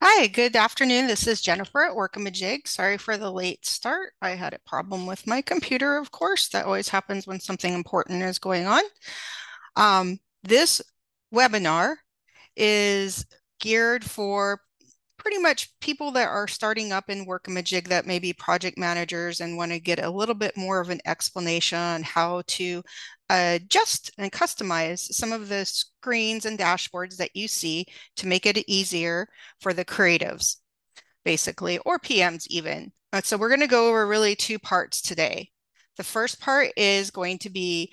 Hi, good afternoon. This is Jennifer at Workamajig. Sorry for the late start. I had a problem with my computer, of course. That always happens when something important is going on. Um, this webinar is geared for pretty much people that are starting up in Workamajig that may be project managers and want to get a little bit more of an explanation on how to adjust and customize some of the screens and dashboards that you see to make it easier for the creatives, basically, or PMs even. Uh, so we're going to go over really two parts today. The first part is going to be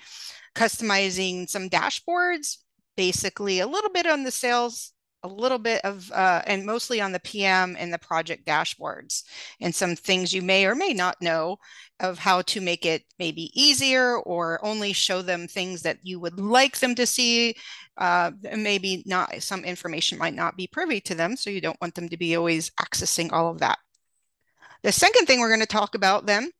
customizing some dashboards, basically a little bit on the sales a little bit of, uh, and mostly on the PM and the project dashboards, and some things you may or may not know of how to make it maybe easier or only show them things that you would like them to see. Uh, maybe not, some information might not be privy to them, so you don't want them to be always accessing all of that. The second thing we're going to talk about then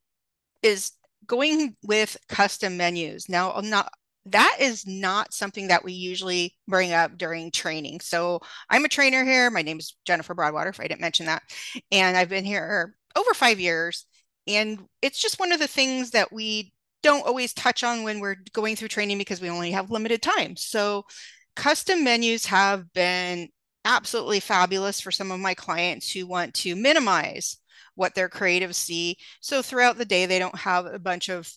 is going with custom menus. Now, not that is not something that we usually bring up during training. So I'm a trainer here. My name is Jennifer Broadwater, if I didn't mention that. And I've been here over five years. And it's just one of the things that we don't always touch on when we're going through training because we only have limited time. So custom menus have been absolutely fabulous for some of my clients who want to minimize what their creatives see. So throughout the day, they don't have a bunch of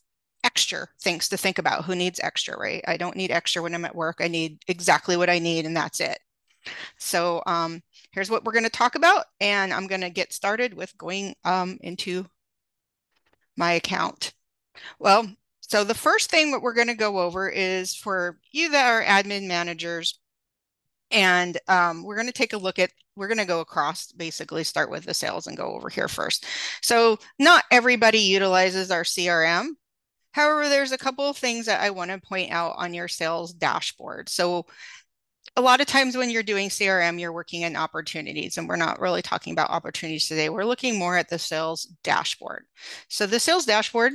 extra things to think about. Who needs extra, right? I don't need extra when I'm at work. I need exactly what I need, and that's it. So um, here's what we're going to talk about, and I'm going to get started with going um, into my account. Well, so the first thing that we're going to go over is for you that are admin managers, and um, we're going to take a look at we're going to go across basically start with the sales and go over here first so not everybody utilizes our crm However, there's a couple of things that I want to point out on your sales dashboard. So a lot of times when you're doing CRM, you're working in opportunities, and we're not really talking about opportunities today. We're looking more at the sales dashboard. So the sales dashboard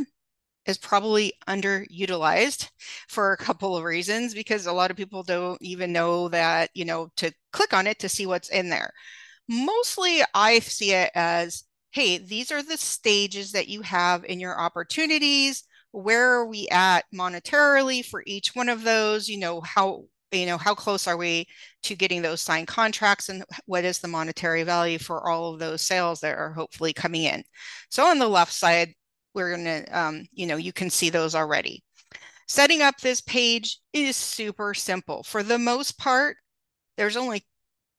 is probably underutilized for a couple of reasons because a lot of people don't even know that, you know, to click on it to see what's in there. Mostly I see it as, hey, these are the stages that you have in your opportunities where are we at monetarily for each one of those? You know how you know how close are we to getting those signed contracts and what is the monetary value for all of those sales that are hopefully coming in? So on the left side we're going to um, you know you can see those already. Setting up this page is super simple. For the most part there's only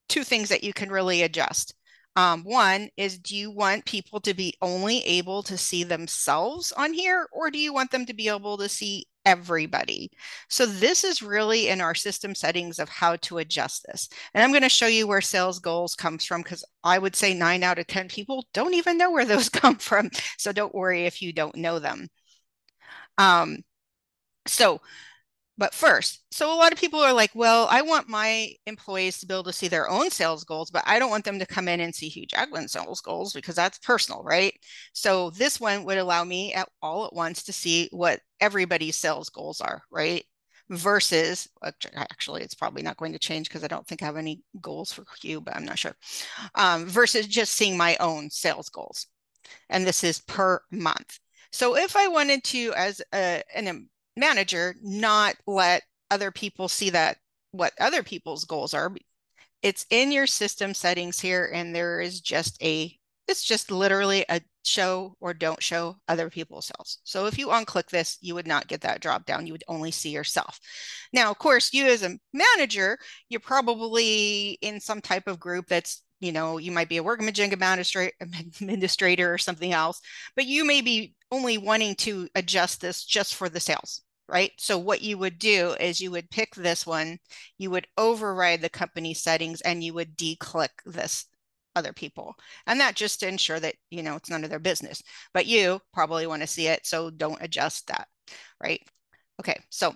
two things that you can really adjust um, one is do you want people to be only able to see themselves on here, or do you want them to be able to see everybody? So this is really in our system settings of how to adjust this. And I'm going to show you where sales goals comes from because I would say nine out of 10 people don't even know where those come from. So don't worry if you don't know them. Um, so but first, so a lot of people are like, well, I want my employees to be able to see their own sales goals, but I don't want them to come in and see Hugh Jackman sales goals because that's personal, right? So this one would allow me at all at once to see what everybody's sales goals are, right? Versus, actually, it's probably not going to change because I don't think I have any goals for Hugh, but I'm not sure. Um, versus just seeing my own sales goals. And this is per month. So if I wanted to, as a, an manager not let other people see that what other people's goals are. It's in your system settings here and there is just a it's just literally a show or don't show other people's sales so if you unclick this you would not get that drop down. You would only see yourself. Now of course you as a manager you're probably in some type of group that's you know you might be a Workamajig administrator or something else but you may be only wanting to adjust this just for the sales right? So what you would do is you would pick this one, you would override the company settings and you would declick this other people. And that just to ensure that, you know, it's none of their business, but you probably want to see it. So don't adjust that, right? Okay. So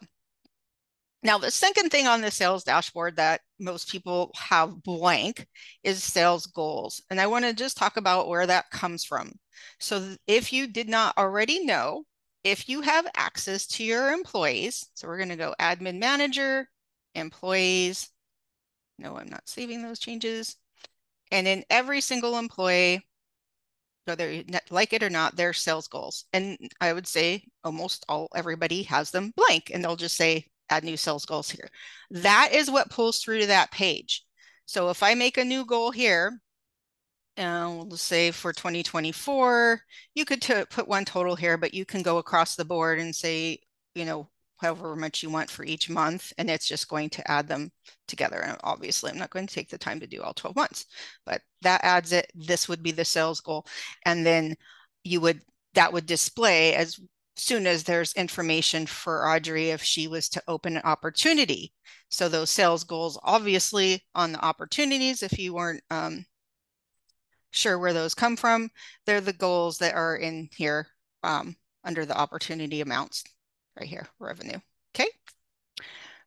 now the second thing on the sales dashboard that most people have blank is sales goals. And I want to just talk about where that comes from. So if you did not already know, if you have access to your employees, so we're going to go admin manager, employees. No, I'm not saving those changes. And in every single employee, whether you like it or not, their sales goals. And I would say almost all everybody has them blank and they'll just say add new sales goals here. That is what pulls through to that page. So if I make a new goal here, and we'll say for 2024, you could put one total here, but you can go across the board and say, you know, however much you want for each month, and it's just going to add them together. And obviously, I'm not going to take the time to do all 12 months, but that adds it. This would be the sales goal. And then you would, that would display as soon as there's information for Audrey if she was to open an opportunity. So those sales goals, obviously on the opportunities, if you weren't um, sure where those come from, they're the goals that are in here um, under the opportunity amounts right here, revenue. Okay.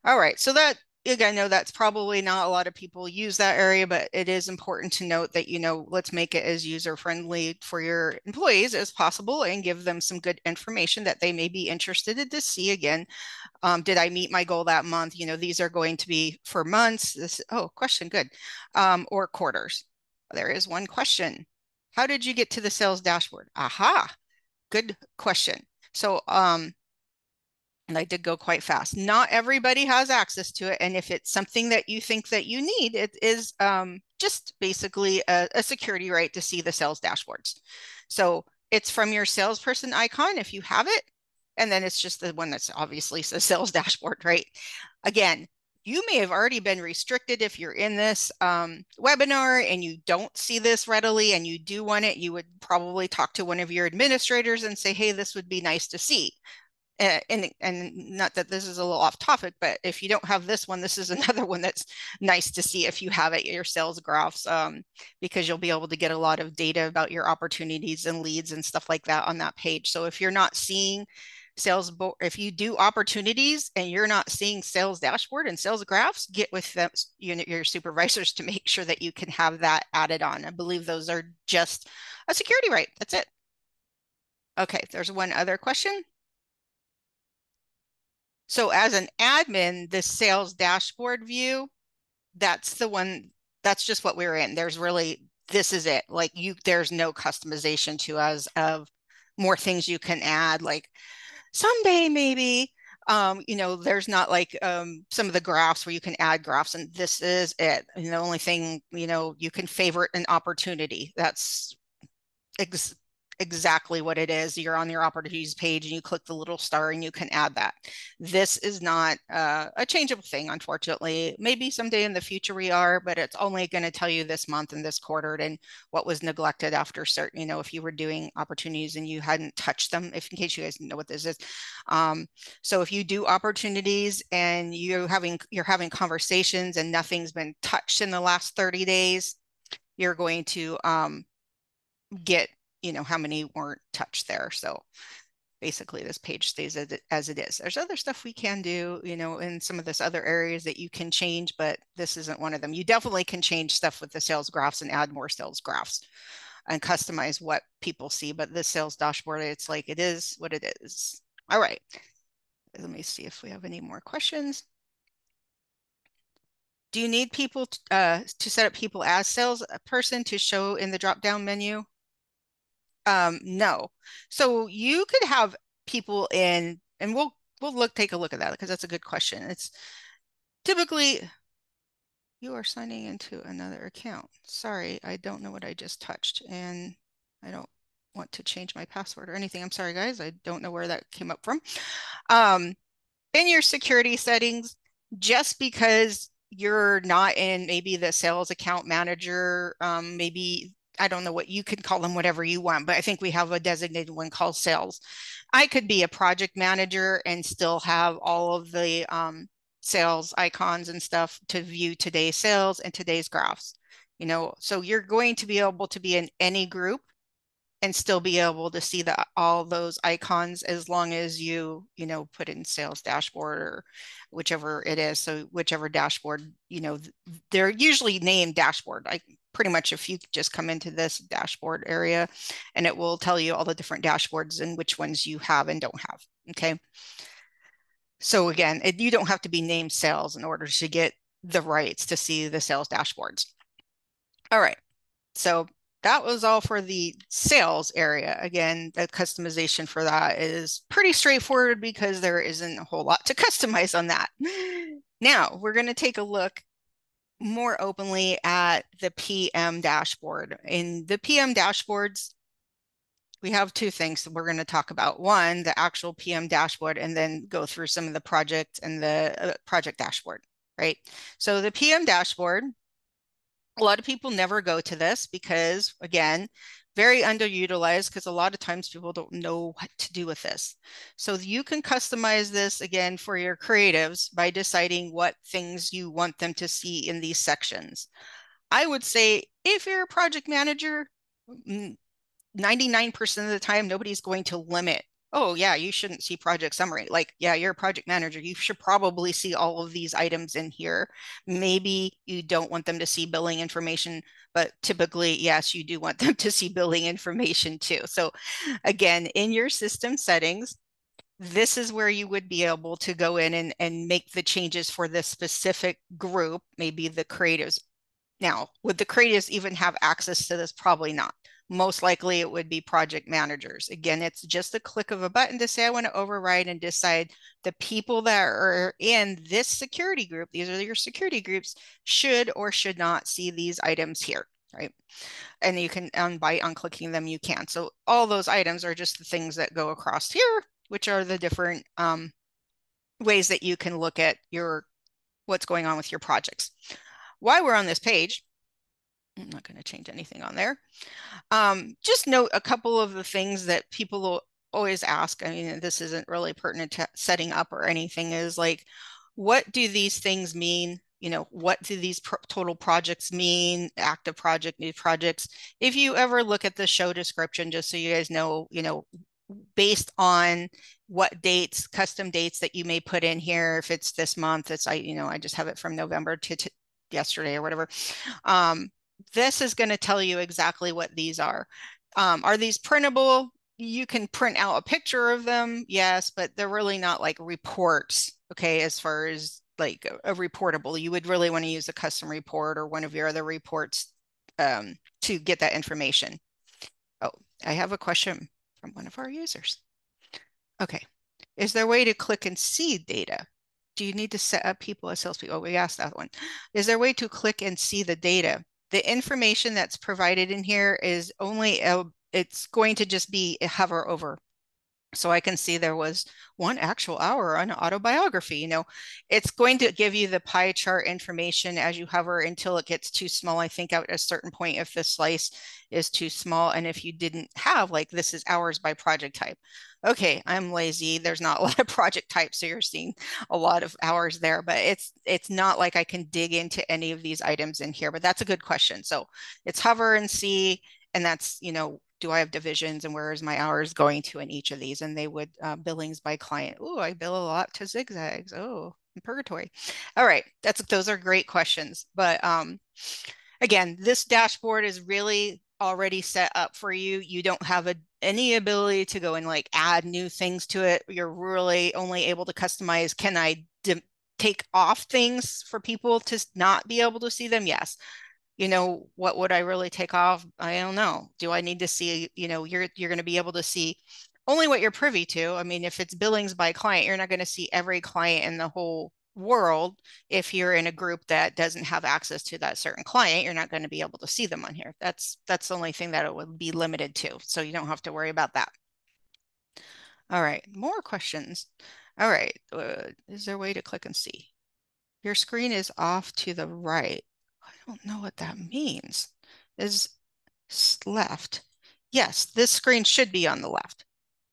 All right. So that again, I know that's probably not a lot of people use that area, but it is important to note that, you know, let's make it as user friendly for your employees as possible and give them some good information that they may be interested to see again. Um, did I meet my goal that month? You know, these are going to be for months. This, oh, question, good. Um, or quarters. There is one question. How did you get to the sales dashboard? Aha, good question. So um, and I did go quite fast. Not everybody has access to it. And if it's something that you think that you need, it is um, just basically a, a, security right to see the sales dashboards. So it's from your salesperson icon if you have it. And then it's just the one that's obviously the sales dashboard, right? Again, you may have already been restricted if you're in this um, webinar and you don't see this readily and you do want it, you would probably talk to one of your administrators and say, hey, this would be nice to see and and not that this is a little off topic, but if you don't have this one, this is another one that's nice to see if you have it your sales graphs, um, because you'll be able to get a lot of data about your opportunities and leads and stuff like that on that page. So if you're not seeing sales, board if you do opportunities and you're not seeing sales dashboard and sales graphs, get with them, you know, your supervisors to make sure that you can have that added on. I believe those are just a security right. That's it. Okay, there's one other question. So as an admin, the sales dashboard view, that's the one, that's just what we're in. There's really, this is it. Like you, there's no customization to us of more things you can add, like someday maybe, um, you know, there's not like um, some of the graphs where you can add graphs and this is it. And the only thing, you know, you can favorite an opportunity. That's ex exactly what it is. You're on your opportunities page and you click the little star and you can add that. This is not uh, a changeable thing, unfortunately. Maybe someday in the future we are, but it's only going to tell you this month and this quarter and what was neglected after certain, you know, if you were doing opportunities and you hadn't touched them, if in case you guys know what this is. Um, so if you do opportunities and you're having you're having conversations and nothing's been touched in the last 30 days, you're going to um, get you know, how many weren't touched there. So basically this page stays as it, as it is. There's other stuff we can do, you know, in some of this other areas that you can change, but this isn't one of them. You definitely can change stuff with the sales graphs and add more sales graphs and customize what people see. But the sales dashboard, it's like it is what it is. All right. Let me see if we have any more questions. Do you need people to, uh, to set up people as sales person to show in the drop down menu? Um, no. So you could have people in, and we'll we'll look take a look at that because that's a good question. It's typically you are signing into another account. Sorry, I don't know what I just touched, and I don't want to change my password or anything. I'm sorry, guys. I don't know where that came up from. Um, in your security settings, just because you're not in maybe the sales account manager, um, maybe I don't know what you can call them, whatever you want, but I think we have a designated one called sales. I could be a project manager and still have all of the um, sales icons and stuff to view today's sales and today's graphs. You know, so you're going to be able to be in any group and still be able to see the all those icons as long as you you know put in sales dashboard or whichever it is so whichever dashboard you know they're usually named dashboard i pretty much if you just come into this dashboard area and it will tell you all the different dashboards and which ones you have and don't have. Okay. So again, it, you don't have to be named sales in order to get the rights to see the sales dashboards. All right. so that was all for the sales area. Again, the customization for that is pretty straightforward because there isn't a whole lot to customize on that. Now we're going to take a look more openly at the PM dashboard. In the PM dashboards, we have two things that we're going to talk about. One, the actual PM dashboard, and then go through some of the project and the uh, project dashboard, right? So the PM dashboard a lot of people never go to this because, again, very underutilized because a lot of times people don't know what to do with this. So you can customize this again for your creatives by deciding what things you want them to see in these sections. I would say if you're a project manager, 99% of the time, nobody's going to limit oh yeah, you shouldn't see project summary. Like, yeah, you're a project manager. You should probably see all of these items in here. Maybe you don't want them to see billing information, but typically, yes, you do want them to see billing information too. So again, in your system settings, this is where you would be able to go in and, and make the changes for this specific group, maybe the creatives. Now, would the creatives even have access to this? Probably not most likely it would be project managers. Again, it's just a click of a button to say, I want to override and decide the people that are in this security group, these are your security groups, should or should not see these items here, right? And you can, and by unclicking them, you can. So all those items are just the things that go across here, which are the different um, ways that you can look at your, what's going on with your projects. While we're on this page, I'm not going to change anything on there. Um, just note a couple of the things that people always ask. I mean, this isn't really pertinent to setting up or anything is like, what do these things mean? You know, what do these pro total projects mean? Active project, new projects. If you ever look at the show description, just so you guys know, you know, based on what dates, custom dates that you may put in here. If it's this month, it's I, you know, I just have it from November to, yesterday or whatever. Um, this is going to tell you exactly what these are. Um, are these printable? You can print out a picture of them, yes, but they're really not like reports, okay, as far as like a, a reportable. You would really want to use a custom report or one of your other reports um, to get that information. Oh, I have a question from one of our users. Okay, is there a way to click and see data? Do you need to set up people as salespeople? Oh, we asked that one. Is there a way to click and see the data? The information that's provided in here is only, a, it's going to just be a hover over. So I can see there was one actual hour on autobiography. You know, it's going to give you the pie chart information as you hover until it gets too small. I think at a certain point, if the slice is too small, and if you didn't have like this is hours by project type, okay, I'm lazy. There's not a lot of project types, so you're seeing a lot of hours there, but it's it's not like I can dig into any of these items in here, but that's a good question. So it's hover and see, and that's, you know, do I have divisions and where is my hours going to in each of these? And they would uh, billings by client. Oh, I bill a lot to zigzags. Oh, purgatory. All right, that's those are great questions. But um, again, this dashboard is really already set up for you. You don't have a, any ability to go and like add new things to it. You're really only able to customize. Can I take off things for people to not be able to see them? Yes. You know, what would I really take off? I don't know. Do I need to see, you know, you're you're going to be able to see only what you're privy to. I mean, if it's billings by client, you're not going to see every client in the whole world, if you're in a group that doesn't have access to that certain client, you're not going to be able to see them on here. That's that's the only thing that it would be limited to. So you don't have to worry about that. All right, more questions. All right, uh, is there a way to click and see? Your screen is off to the right. I don't know what that means. Is left. Yes, this screen should be on the left.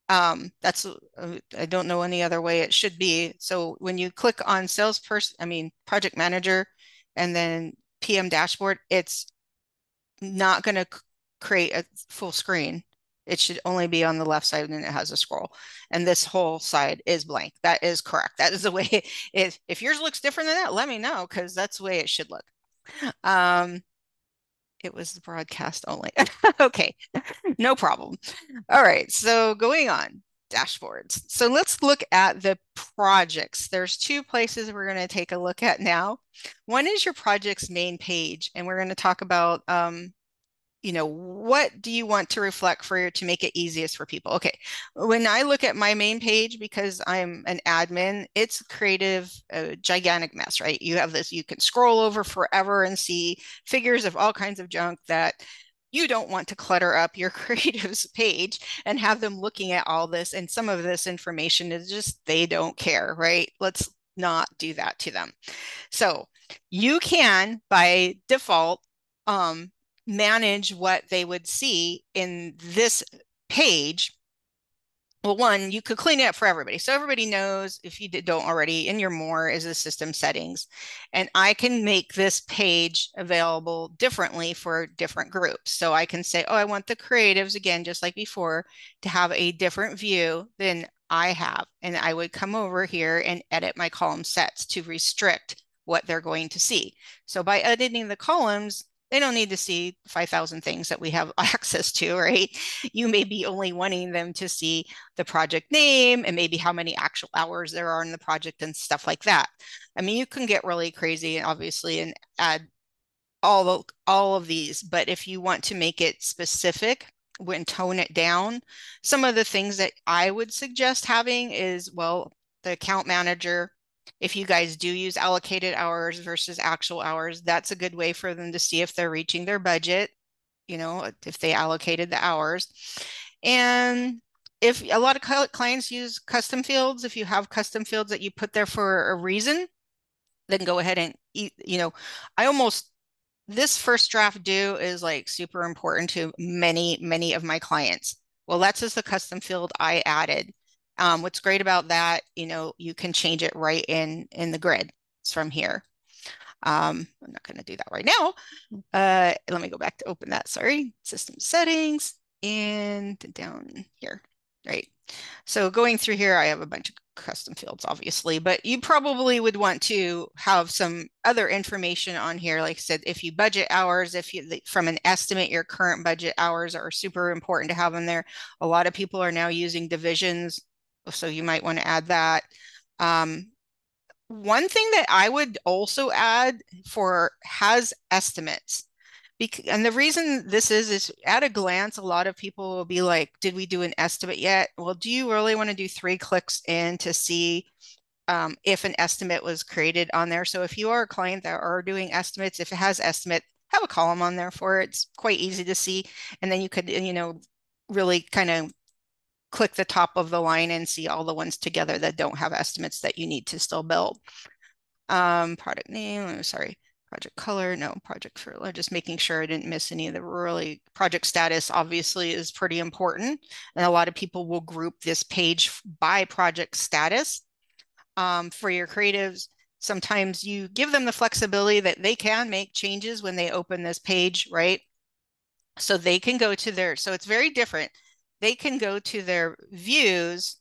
Um, that's, uh, I don't know any other way it should be. So when you click on salesperson, I mean, project manager, and then PM dashboard, it's not going to create a full screen. It should only be on the left side and it has a scroll. And this whole side is blank. That is correct. That is the way it. If yours looks different than that, let me know because that's the way it should look. Um, it was the broadcast only. okay, no problem. All right, so going on dashboards. So let's look at the projects. There's two places we're going to take a look at now. One is your project's main page, and we're going to talk about um, you know, what do you want to reflect for to make it easiest for people? Okay, when I look at my main page, because I'm an admin, it's creative, a gigantic mess, right? You have this, you can scroll over forever and see figures of all kinds of junk that you don't want to clutter up your creatives page and have them looking at all this. And some of this information is just, they don't care, right? Let's not do that to them. So you can, by default, um, manage what they would see in this page. Well one you could clean it up for everybody. So everybody knows if you don't already in your more is the system settings. And i can make this page available differently for different groups. So i can say oh i want the creatives again just like before to have a different view than i have. And i would come over here and edit my column sets to restrict what they're going to see. So by editing the columns they don't need to see 5,000 things that we have access to, right? You may be only wanting them to see the project name and maybe how many actual hours there are in the project and stuff like that. I mean, you can get really crazy, and obviously, and add all of, all of these, but if you want to make it specific, when tone it down, some of the things that I would suggest having is, well, the account manager if you guys do use allocated hours versus actual hours, that's a good way for them to see if they're reaching their budget, you know, if they allocated the hours. And if a lot of clients use custom fields, if you have custom fields that you put there for a reason, then go ahead and, you know, I almost this first draft due is like super important to many, many of my clients. Well, that's just the custom field I added. Um, what's great about that, you know, you can change it right in in the grid. It's from here. Um, I'm not going to do that right now. Uh, let me go back to open that. Sorry, system settings and down here, right? So going through here, I have a bunch of custom fields, obviously, but you probably would want to have some other information on here. Like I said, if you budget hours, if you from an estimate, your current budget hours are super important to have in there. A lot of people are now using divisions so you might want to add that. Um, one thing that I would also add for has estimates. And the reason this is, is at a glance, a lot of people will be like, did we do an estimate yet? Well, do you really want to do three clicks in to see um, if an estimate was created on there? So if you are a client that are doing estimates, if it has estimate, have a column on there for it. It's quite easy to see. And then you could, you know, really kind of click the top of the line and see all the ones together that don't have estimates that you need to still build. Um, product name, I'm sorry, project color, no, project for just making sure I didn't miss any of the really project status obviously is pretty important. And a lot of people will group this page by project status. Um, for your creatives, sometimes you give them the flexibility that they can make changes when they open this page, right? So they can go to their, so it's very different they can go to their views.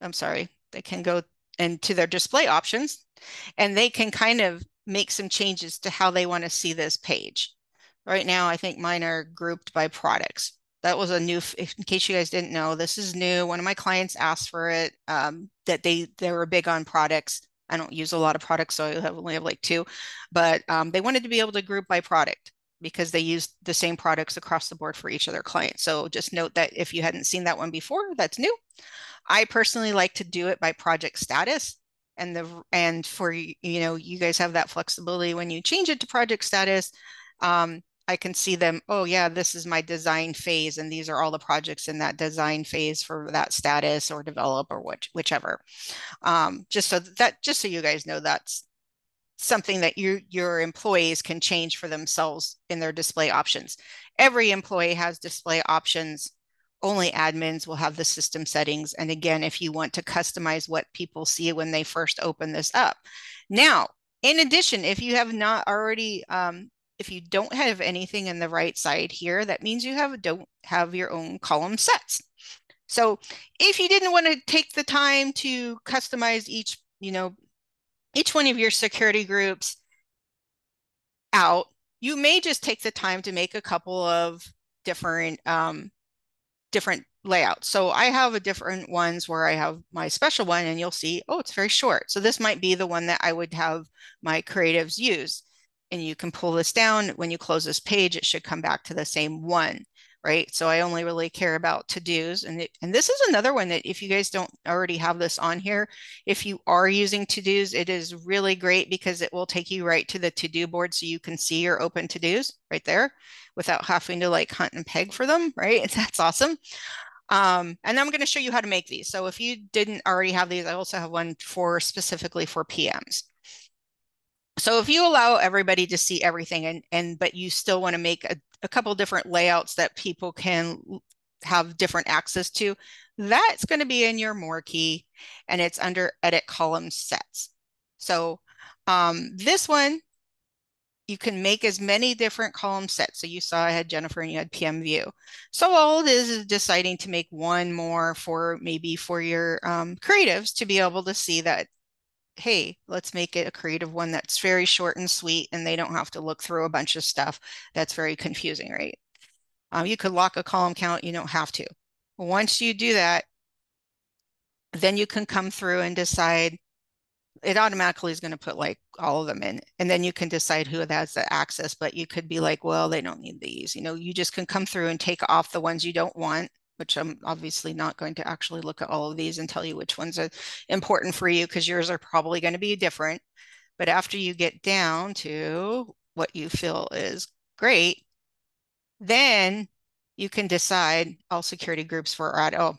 I'm sorry, they can go into their display options and they can kind of make some changes to how they want to see this page. Right now, I think mine are grouped by products. That was a new, in case you guys didn't know, this is new. One of my clients asked for it, um, that they, they were big on products. I don't use a lot of products, so I have only have like two, but um, they wanted to be able to group by product because they use the same products across the board for each of their clients. So just note that if you hadn't seen that one before, that's new. I personally like to do it by project status and the and for you know you guys have that flexibility when you change it to project status um, I can see them oh yeah this is my design phase and these are all the projects in that design phase for that status or develop or which, whichever um, just so that just so you guys know that's something that you, your employees can change for themselves in their display options. Every employee has display options. Only admins will have the system settings. And again, if you want to customize what people see when they first open this up. Now, in addition, if you have not already, um, if you don't have anything in the right side here, that means you have don't have your own column sets. So if you didn't want to take the time to customize each, you know, each one of your security groups out, you may just take the time to make a couple of different um, different layouts. So I have a different ones where I have my special one and you'll see, oh, it's very short. So this might be the one that I would have my creatives use. and you can pull this down. When you close this page, it should come back to the same one, right? So I only really care about to-dos. And, it, and this is another one that if you guys don't already have this on here, if you are using to-dos, it is really great because it will take you right to the to-do board so you can see your open to-dos right there without having to like hunt and peg for them, right? That's awesome. Um, and I'm going to show you how to make these. So if you didn't already have these, I also have one for specifically for PMs. So if you allow everybody to see everything and, and but you still want to make a, a couple different layouts that people can have different access to, that's going to be in your more key and it's under edit column sets. So um, this one, you can make as many different column sets. So you saw I had Jennifer and you had PM view. So all it is is deciding to make one more for maybe for your um, creatives to be able to see that hey, let's make it a creative one that's very short and sweet and they don't have to look through a bunch of stuff that's very confusing, right? Um, you could lock a column count, you don't have to. Once you do that, then you can come through and decide it automatically is going to put like all of them in and then you can decide who has the access but you could be like well they don't need these you know you just can come through and take off the ones you don't want which I'm obviously not going to actually look at all of these and tell you which ones are important for you because yours are probably going to be different. But after you get down to what you feel is great, then you can decide all security groups for add. Oh,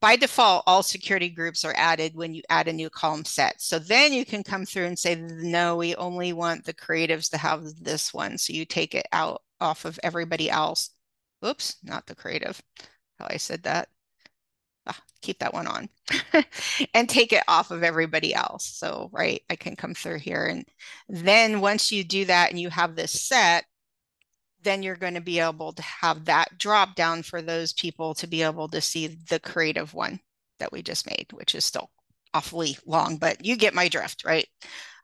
by default, all security groups are added when you add a new column set. So then you can come through and say, no, we only want the creatives to have this one. So you take it out off of everybody else. Oops, not the creative how I said that. Ah, keep that one on and take it off of everybody else. So, right, I can come through here. And then once you do that and you have this set, then you're going to be able to have that drop down for those people to be able to see the creative one that we just made, which is still awfully long, but you get my drift, right?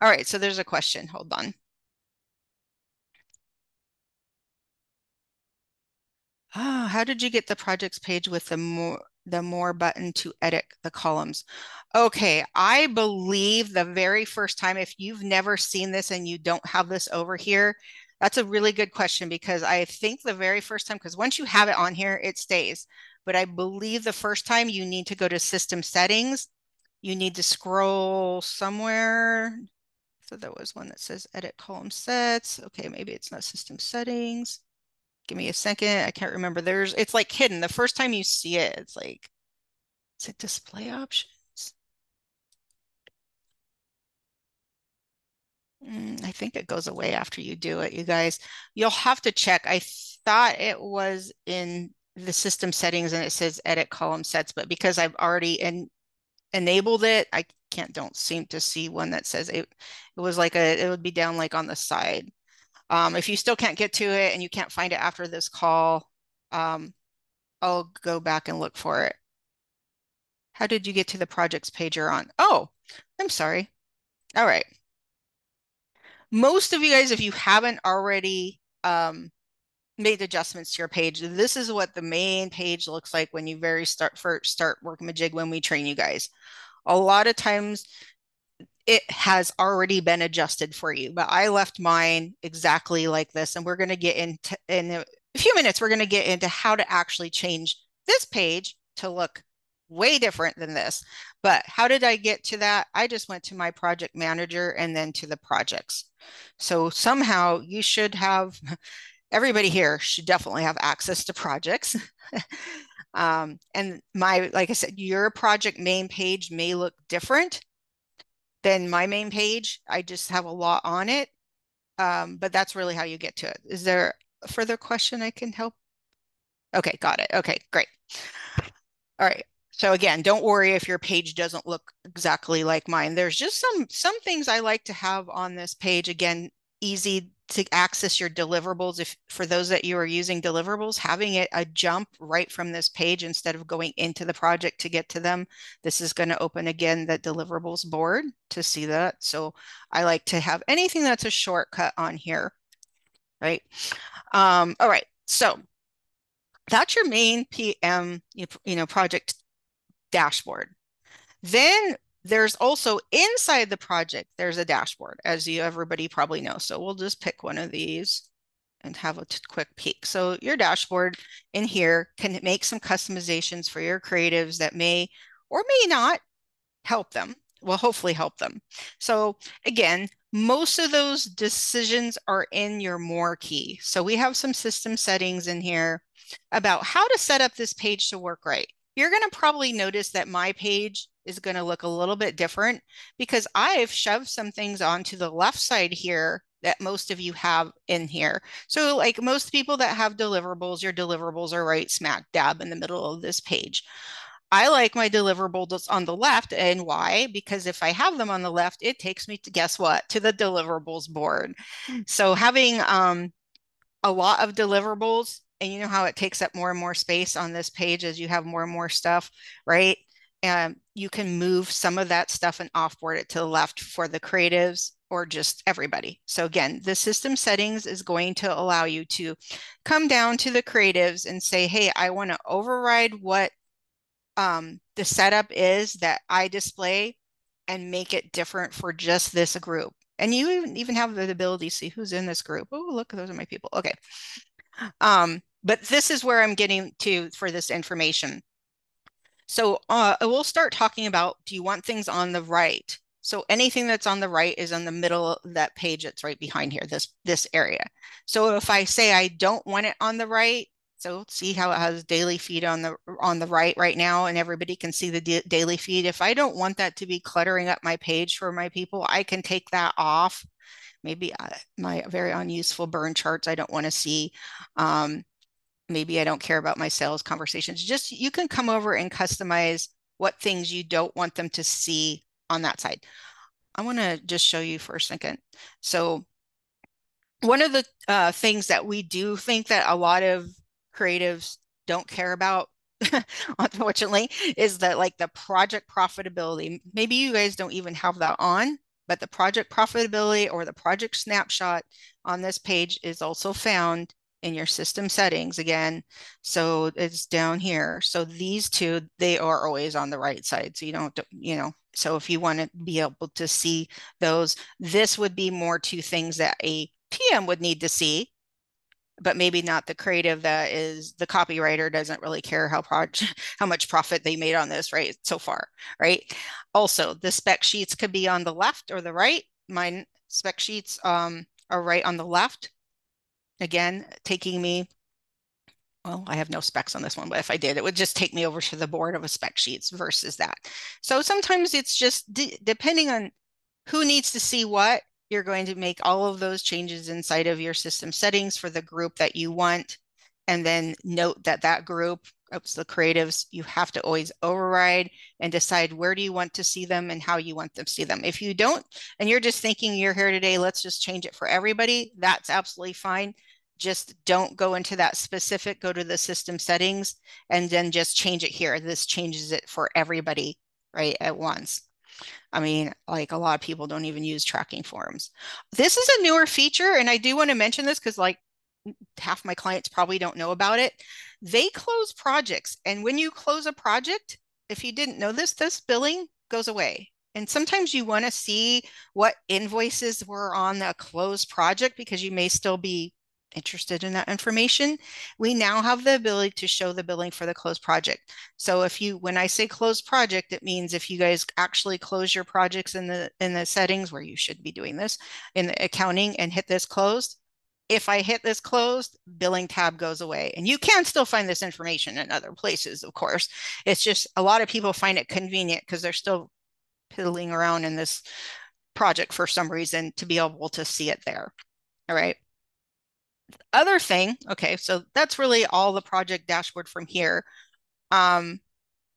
All right, so there's a question. Hold on. Oh, how did you get the projects page with the more the more button to edit the columns? Okay, I believe the very first time, if you've never seen this and you don't have this over here, that's a really good question because I think the very first time, because once you have it on here, it stays. But I believe the first time you need to go to system settings, you need to scroll somewhere. So there was one that says edit column sets. Okay, maybe it's not system settings give me a second. I can't remember. There's, it's like hidden. The first time you see it, it's like, is it display options? Mm, I think it goes away after you do it, you guys. You'll have to check. I thought it was in the system settings and it says edit column sets, but because I've already in, enabled it, I can't, don't seem to see one that says it, it was like a, it would be down like on the side. Um, if you still can't get to it and you can't find it after this call, um, I'll go back and look for it. How did you get to the projects page you're on? Oh, I'm sorry. All right. Most of you guys, if you haven't already um, made adjustments to your page, this is what the main page looks like when you very start first start working with Jig when we train you guys. A lot of times it has already been adjusted for you, but I left mine exactly like this. And we're going to get into in a few minutes, we're going to get into how to actually change this page to look way different than this. But how did I get to that? I just went to my project manager and then to the projects. So somehow you should have, everybody here should definitely have access to projects. um, and my, like I said, your project main page may look different than my main page. I just have a lot on it. Um, but that's really how you get to it. Is there a further question I can help? Okay, got it. Okay, great. All right. So again, don't worry if your page doesn't look exactly like mine. There's just some some things I like to have on this page. Again, easy to access your deliverables if for those that you are using deliverables having it a jump right from this page instead of going into the project to get to them this is going to open again the deliverables board to see that. So i like to have anything that's a shortcut on here right? Um, all right so that's your main pm you know project dashboard. Then There's also inside the project, there's a dashboard, as you everybody probably knows. So we'll just pick one of these and have a quick peek. So your dashboard in here can make some customizations for your creatives that may or may not help them. Will hopefully help them. So again, most of those decisions are in your more key. So we have some system settings in here about how to set up this page to work right. You're going to probably notice that my page is going to look a little bit different because I've shoved some things onto the left side here that most of you have in here. So like most people that have deliverables, your deliverables are right smack dab in the middle of this page. I like my deliverables on the left. And why? Because if I have them on the left, it takes me to guess what? To the deliverables board. So having um, a lot of deliverables, and you know how it takes up more and more space on this page as you have more and more stuff, right? And you can move some of that stuff and offboard it to the left for the creatives or just everybody. So again, the system settings is going to allow you to come down to the creatives and say, hey, I want to override what um, the setup is that I display and make it different for just this group. And you even have the ability to see who's in this group. Oh, look, those are my people. Okay. Um, but this is where I'm getting to for this information. So uh, I will start talking about, do you want things on the right? So anything that's on the right is on the middle of that page that's right behind here, this, this area. So if I say I don't want it on the right, so see how it has daily feed on the on the right right now, and everybody can see the daily feed. If I don't want that to be cluttering up my page for my people, I can take that off. Maybe uh, my very unuseful burn charts I don't want to see. Um, maybe I don't care about my sales conversations. Just you can come over and customize what things you don't want them to see on that side. I want to just show you for a second. So one of the uh, things that we do think that a lot of creatives don't care about unfortunately is that like the project profitability maybe you guys don't even have that on but the project profitability or the project snapshot on this page is also found in your system settings again. So it's down here. So these two they are always on the right side. So you don't you know so if you want to be able to see those this would be more two things that a pm would need to see but maybe not the creative that is the copywriter doesn't really care how project how much profit they made on this right so far right? Also the spec sheets could be on the left or the right. Mine spec sheets um, are right on the left again taking me well i have no specs on this one but if i did it would just take me over to the board of a spec sheets versus that so sometimes it's just depending on who needs to see what you're going to make all of those changes inside of your system settings for the group that you want. And then note that that group, oops, the creatives, you have to always override and decide where do you want to see them and how you want them to see them. If you don't, and you're just thinking you're here today, let's just change it for everybody, that's absolutely fine. Just don't go into that specific, go to the system settings and then just change it here. This changes it for everybody right at once. I mean, like a lot of people don't even use tracking forms. This is a newer feature, and I do want to mention this because, like, half my clients probably don't know about it. They close projects, and when you close a project, if you didn't know this, this billing goes away. And sometimes you want to see what invoices were on the closed project because you may still be interested in that information, we now have the ability to show the billing for the closed project. So if you, when I say closed project, it means if you guys actually close your projects in the in the settings where you should be doing this in the accounting and hit this closed, if I hit this closed, billing tab goes away. And you can still find this information in other places, of course. It's just a lot of people find it convenient because they're still piddling around in this project for some reason to be able to see it there. All right other thing, okay, so that's really all the project dashboard from here. Um,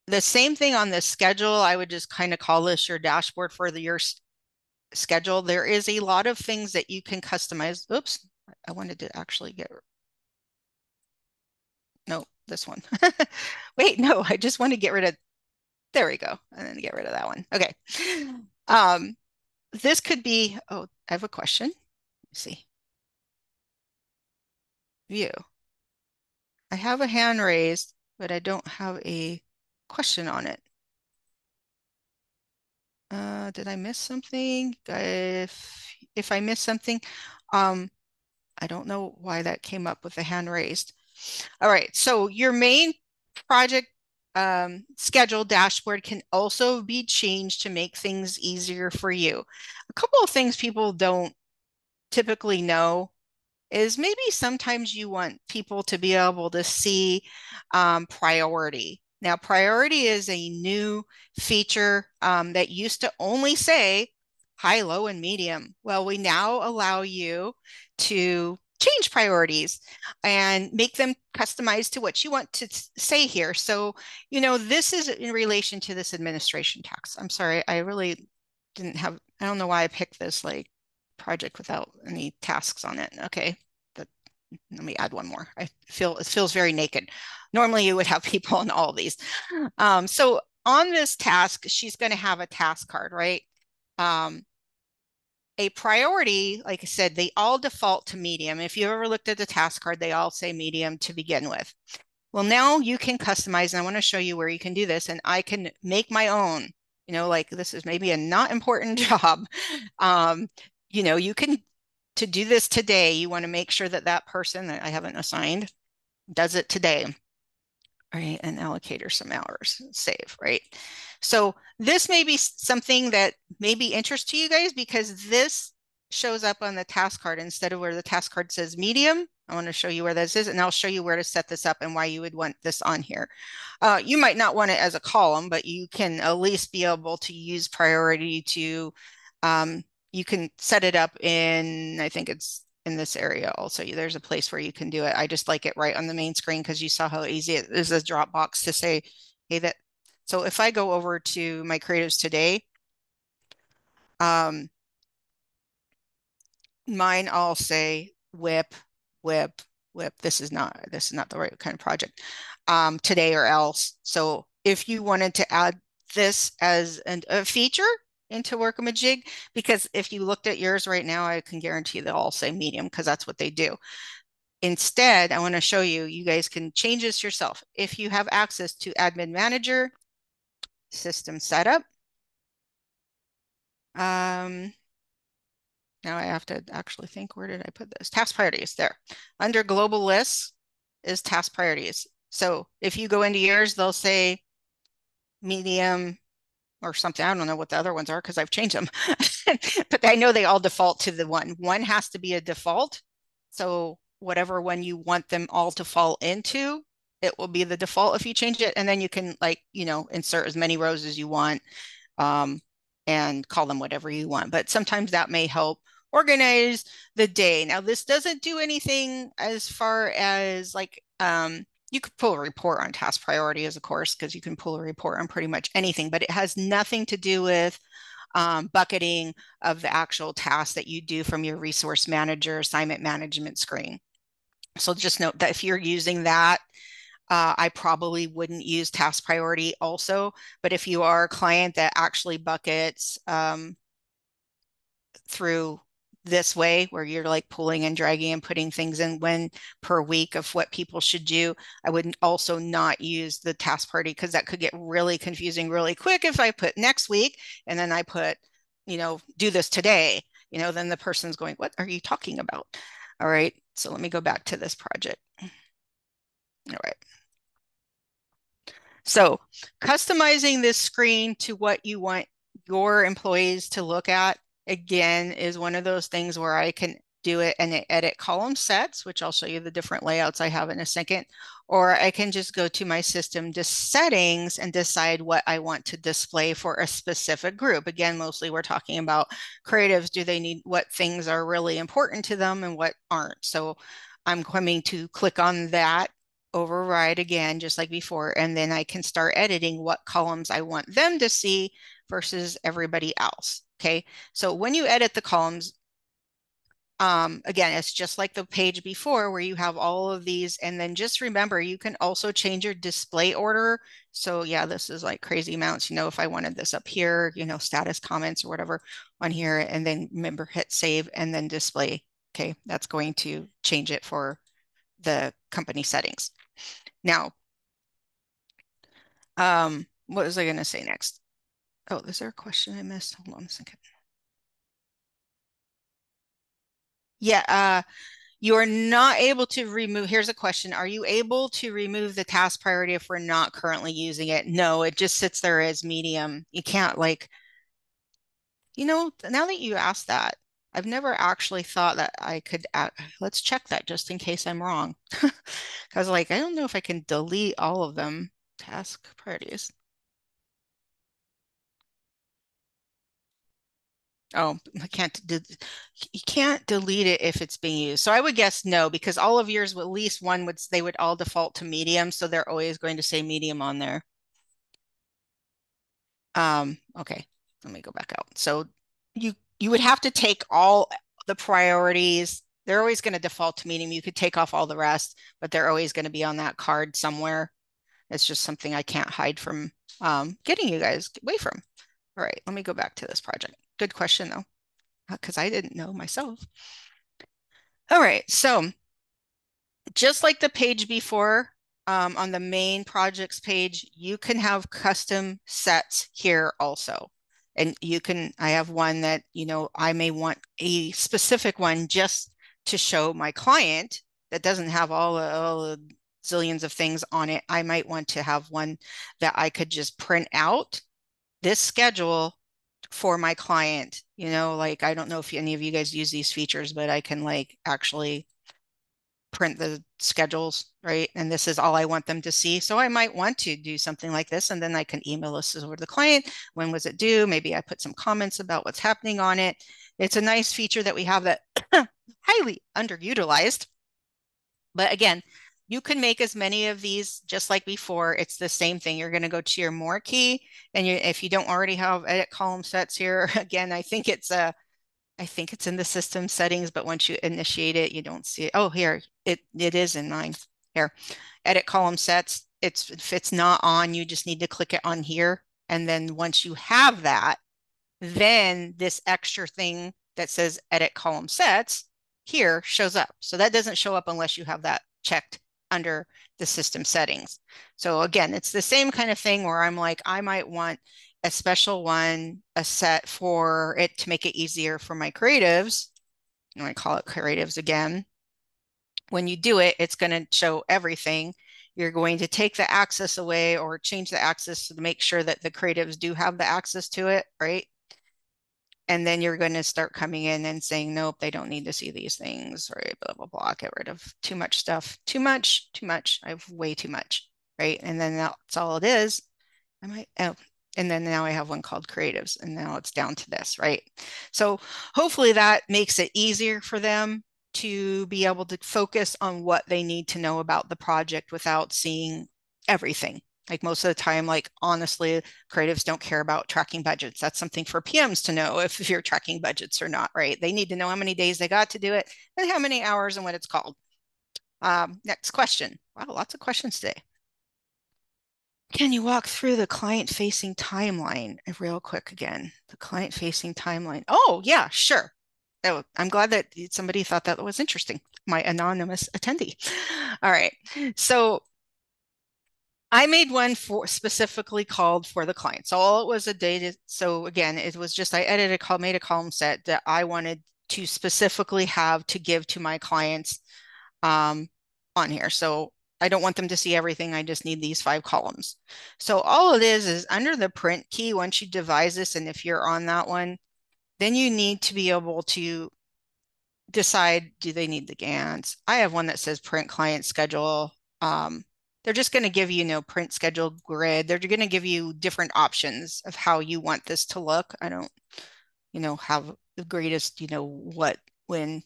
the same thing on the schedule, I would just kind of call this your dashboard for the your schedule. There is a lot of things that you can customize. Oops, I wanted to actually get, no, this one. Wait, no, I just want to get rid of, there we go. And then get rid of that one. Okay. Um, this could be, oh, I have a question. Let's see view. I have a hand raised, but I don't have a question on it. uh, did I miss something? If if I missed something, um, I don't know why that came up with the hand raised. All right, so your main project um, schedule dashboard can also be changed to make things easier for you. A couple of things people don't typically know is maybe sometimes you want people to be able to see um, priority. Now, priority is a new feature um, that used to only say high, low, and medium. Well, we now allow you to change priorities and make them customized to what you want to say here. So, you know, this is in relation to this administration tax. I'm sorry, I really didn't have, I don't know why I picked this like project without any tasks on it. Okay, but let me add one more. I feel it feels very naked. Normally you would have people on all these. Um, so on this task, she's going to have a task card, right? Um, a priority, like I said, they all default to medium. If you ever looked at the task card, they all say medium to begin with. Well, now you can customize, and I want to show you where you can do this, and I can make my own. You know, like this is maybe a not important job. Um, you know, you can to do this today. You want to make sure that that person that I haven't assigned does it today right? And allocate her some hours, save, right? So this may be something that may be interest to you guys because this shows up on the task card instead of where the task card says medium. I want to show you where this is and I'll show you where to set this up and why you would want this on here. Uh, you might not want it as a column, but you can at least be able to use priority to, um, you can set it up in, I think it's in this area also. There's a place where you can do it. I just like it right on the main screen because you saw how easy it is a Dropbox to say, hey, that. So if I go over to my creatives today, um, mine I'll say whip, whip, whip. This is not, this is not the right kind of project um, today or else. So if you wanted to add this as an, a feature, into work a Workamajig because if you looked at yours right now, I can guarantee they'll all say medium because that's what they do. Instead, I want to show you, you guys can change this yourself. If you have access to Admin Manager, System Setup, um, now I have to actually think, where did I put this? Task priorities, there. Under global lists is task priorities. So if you go into yours, they'll say medium, or something. I don't know what the other ones are because I've changed them, but I know they all default to the one. One has to be a default. So whatever one you want them all to fall into, it will be the default if you change it. And then you can like, you know, insert as many rows as you want um, and call them whatever you want. But sometimes that may help organize the day. Now, this doesn't do anything as far as like um, you could pull a report on task priorities, of course, because you can pull a report on pretty much anything, but it has nothing to do with um, bucketing of the actual tasks that you do from your resource manager assignment management screen. So just note that if you're using that, uh, I probably wouldn't use task priority also, but if you are a client that actually buckets um, through this way where you're like pulling and dragging and putting things in when per week of what people should do. I would also not use the task party because that could get really confusing really quick if I put next week and then I put, you know, do this today, you know, then the person's going, what are you talking about? All right. So let me go back to this project. All right. So customizing this screen to what you want your employees to look at again is one of those things where I can do it and edit column sets, which I'll show you the different layouts I have in a second, or I can just go to my system to settings and decide what I want to display for a specific group. Again, mostly we're talking about creatives. Do they need what things are really important to them and what aren't? So I'm coming to click on that override again, just like before, and then I can start editing what columns I want them to see versus everybody else. Okay, so when you edit the columns, um, again, it's just like the page before where you have all of these. And then just remember, you can also change your display order. So yeah, this is like crazy amounts. You know, if I wanted this up here, you know, status comments or whatever on here, and then remember hit save and then display. Okay, that's going to change it for the company settings. Now, um, what was I going to say next? Oh, is there a question I missed? Hold on a second. Yeah, uh, you are not able to remove. Here's a question. Are you able to remove the task priority if we're not currently using it? No, it just sits there as medium. You can't like, you know, now that you asked that, I've never actually thought that I could, let's check that just in case I'm wrong. Because like, I don't know if I can delete all of them. Task priorities. Oh, I can't. Do you can't delete it if it's being used. So I would guess no, because all of yours, at least one would they would all default to medium, so they're always going to say medium on there. Um, okay, let me go back out. So you you would have to take all the priorities. They're always going to default to medium. You could take off all the rest, but they're always going to be on that card somewhere. It's just something I can't hide from um, getting you guys away from. All right, let me go back to this project. Good question though, because I didn't know myself. All right, so just like the page before, um, on the main projects page, you can have custom sets here also. And you can, I have one that, you know, I may want a specific one just to show my client that doesn't have all, all the zillions of things on it. I might want to have one that I could just print out this schedule for my client. You know, like I don't know if any of you guys use these features, but I can like actually print the schedules, right? And this is all I want them to see. So I might want to do something like this, and then I can email this over to the client. When was it due? Maybe I put some comments about what's happening on it. It's a nice feature that we have that highly underutilized. But again, you can make as many of these just like before. It's the same thing. You're going to go to your more key. And you, if you don't already have edit column sets here, again, I think it's a, I think it's in the system settings, but once you initiate it, you don't see it. Oh, here, it, it is in mine. Here, edit column sets. It's if it's not on, you just need to click it on here. And then once you have that, then this extra thing that says edit column sets here shows up. So that doesn't show up unless you have that checked under the system settings. So again, it's the same kind of thing where I'm like, I might want a special one, a set for it to make it easier for my creatives. And I call it creatives again. When you do it, it's going to show everything. You're going to take the access away or change the access to make sure that the creatives do have the access to it, right? And then you're going to start coming in and saying nope they don't need to see these things right blah blah blah get rid of too much stuff. Too much too much i have way too much right and then that's all it is. I might oh and then now i have one called creatives and now it's down to this right? So hopefully that makes it easier for them to be able to focus on what they need to know about the project without seeing everything like most of the time, like honestly, creatives don't care about tracking budgets. That's something for PMs to know if, if you're tracking budgets or not, right? They need to know how many days they got to do it and how many hours and what it's called. Um, next question. Wow, lots of questions today. Can you walk through the client facing timeline real quick again? The client facing timeline. Oh, yeah, sure. Oh, I'm glad that somebody thought that was interesting. My anonymous attendee. All right. So I made one for specifically called for the client. So all it was a data. So again, it was just I edited a made a column set that I wanted to specifically have to give to my clients um, on here. So I don't want them to see everything. I just need these five columns. So all it is is under the print key, once you devise this, and if you're on that one, then you need to be able to decide, do they need the Gantts? I have one that says print client schedule. Um, they're just going to give you, you know, print schedule grid. They're going to give you different options of how you want this to look. I don't, you know, have the greatest, you know, what, when,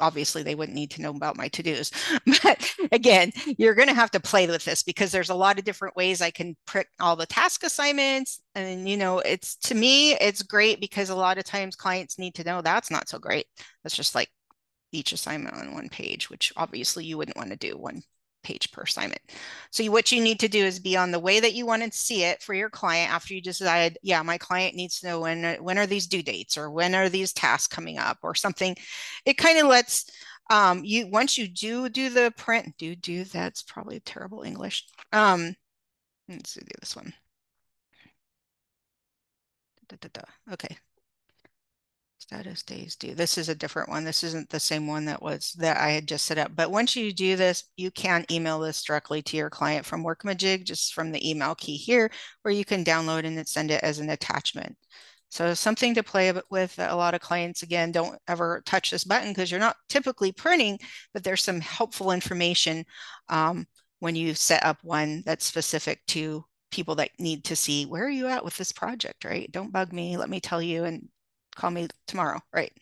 obviously they wouldn't need to know about my to-dos. But again, you're going to have to play with this because there's a lot of different ways I can print all the task assignments. And, you know, it's, to me, it's great because a lot of times clients need to know that's not so great. That's just like each assignment on one page, which obviously you wouldn't want to do one page per assignment. So what you need to do is be on the way that you want to see it for your client after you decide, yeah, my client needs to know when when are these due dates or when are these tasks coming up or something. It kind of lets um, you once you do do the print, do do that's probably terrible English. Um, let's do this one. Da, da, da. Okay. Status days due. This is a different one. This isn't the same one that was that I had just set up. But once you do this, you can email this directly to your client from Workamajig, just from the email key here, or you can download and send it as an attachment. So something to play with. A lot of clients, again, don't ever touch this button because you're not typically printing, but there's some helpful information um, when you set up one that's specific to people that need to see where are you at with this project, right? Don't bug me. Let me tell you and call me tomorrow, right?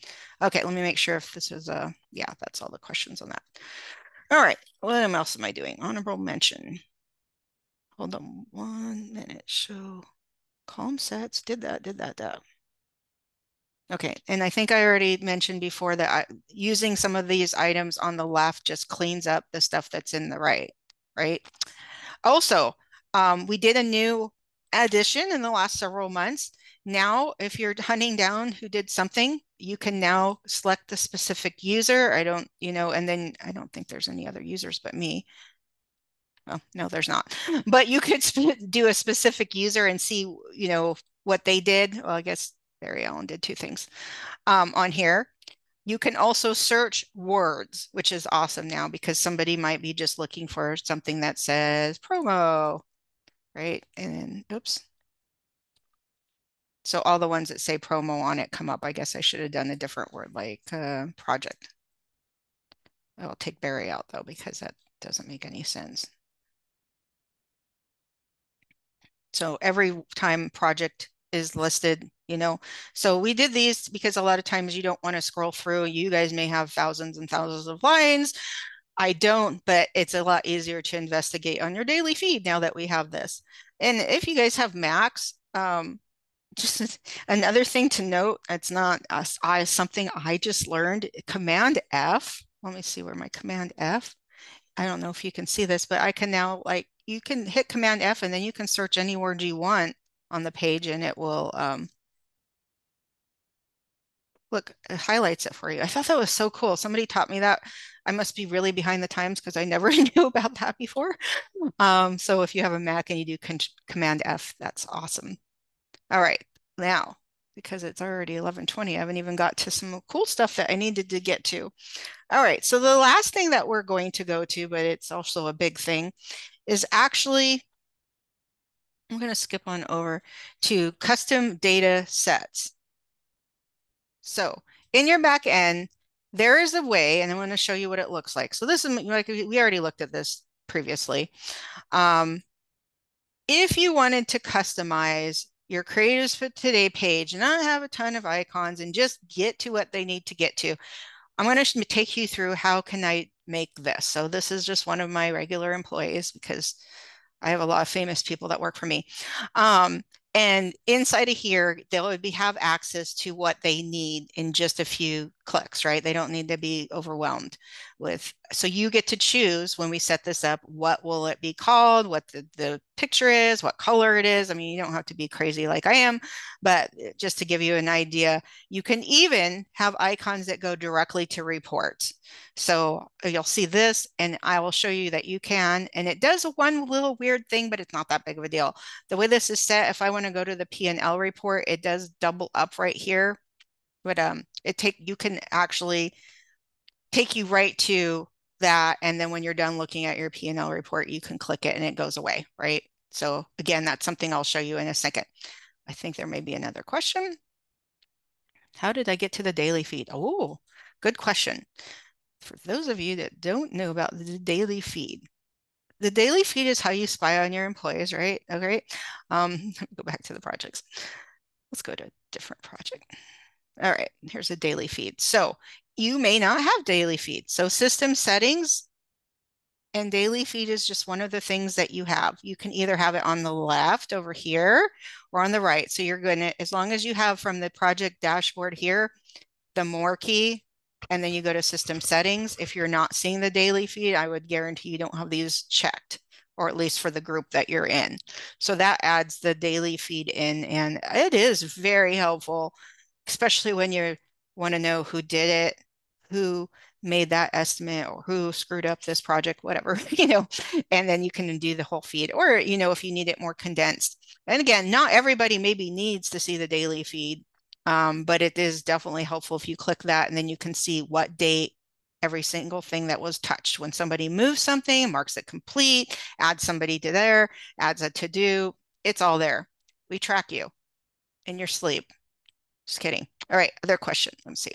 Okay, let me make sure if this is a, yeah, that's all the questions on that. All right, what else am I doing? Honorable mention. Hold on one minute. Show calm sets, did that, did that, that. Okay, and I think I already mentioned before that I, using some of these items on the left just cleans up the stuff that's in the right, right? Also, um, we did a new addition in the last several months. Now, if you're hunting down who did something, you can now select the specific user. I don't, you know, and then I don't think there's any other users but me. Well, no, there's not. But you could do a specific user and see, you know, what they did. Well, I guess Barry Allen did two things um, on here. You can also search words, which is awesome now because somebody might be just looking for something that says promo, right? And oops, so all the ones that say promo on it come up. I guess I should have done a different word like uh, project. I'll take Barry out though, because that doesn't make any sense. So every time project is listed, you know, so we did these because a lot of times you don't want to scroll through. You guys may have thousands and thousands of lines. I don't, but it's a lot easier to investigate on your daily feed now that we have this. And if you guys have Macs, um, just another thing to note, it's not us, I something I just learned, Command F. Let me see where my Command F. I don't know if you can see this, but I can now like you can hit Command F and then you can search any word you want on the page and it will um, look, it highlights it for you. I thought that was so cool. Somebody taught me that. I must be really behind the times because I never knew about that before. Um, so if you have a Mac and you do Command F, that's awesome. All right, now, because it's already 1120, I haven't even got to some cool stuff that I needed to get to. All right, so the last thing that we're going to go to, but it's also a big thing, is actually, I'm going to skip on over to custom data sets. So in your back end, there is a way, and I'm going to show you what it looks like. So this is like, we already looked at this previously. Um, if you wanted to customize your creatives for today page, not have a ton of icons and just get to what they need to get to, I'm going to take you through how can I make this. So this is just one of my regular employees because I have a lot of famous people that work for me. Um, and inside of here, they'll be have access to what they need in just a few clicks, right? They don't need to be overwhelmed with. So you get to choose when we set this up, what will it be called, what the, the picture is, what color it is. I mean, you don't have to be crazy like I am, but uh, just to give you an idea, you can even have icons that go directly to reports. So uh, you'll see this and I will show you that you can, and it does one little weird thing, but it's not that big of a deal. The way this is set, if I want to go to the P&L report, it does double up right here but um it take you can actually take you right to that and then when you're done looking at your P&L report you can click it and it goes away right? So again that's something I'll show you in a second. I think there may be another question. How did I get to the daily feed? Oh good question. For those of you that don't know about the daily feed the daily feed is how you spy on your employees right? Okay um go back to the projects. Let's go to a different project all right, here's a daily feed. So you may not have daily feed. So system settings and daily feed is just one of the things that you have. You can either have it on the left over here or on the right. So you're going to, as long as you have from the project dashboard here, the more key, and then you go to system settings. If you're not seeing the daily feed, I would guarantee you don't have these checked or at least for the group that you're in. So that adds the daily feed in and it is very helpful especially when you want to know who did it, who made that estimate or who screwed up this project, whatever, you know, and then you can do the whole feed or, you know, if you need it more condensed. And again, not everybody maybe needs to see the daily feed, um, but it is definitely helpful if you click that and then you can see what date every single thing that was touched. When somebody moves something, marks it complete, adds somebody to there, adds a to do, it's all there. We track you in your sleep. Just kidding. All right, other question. Let me see.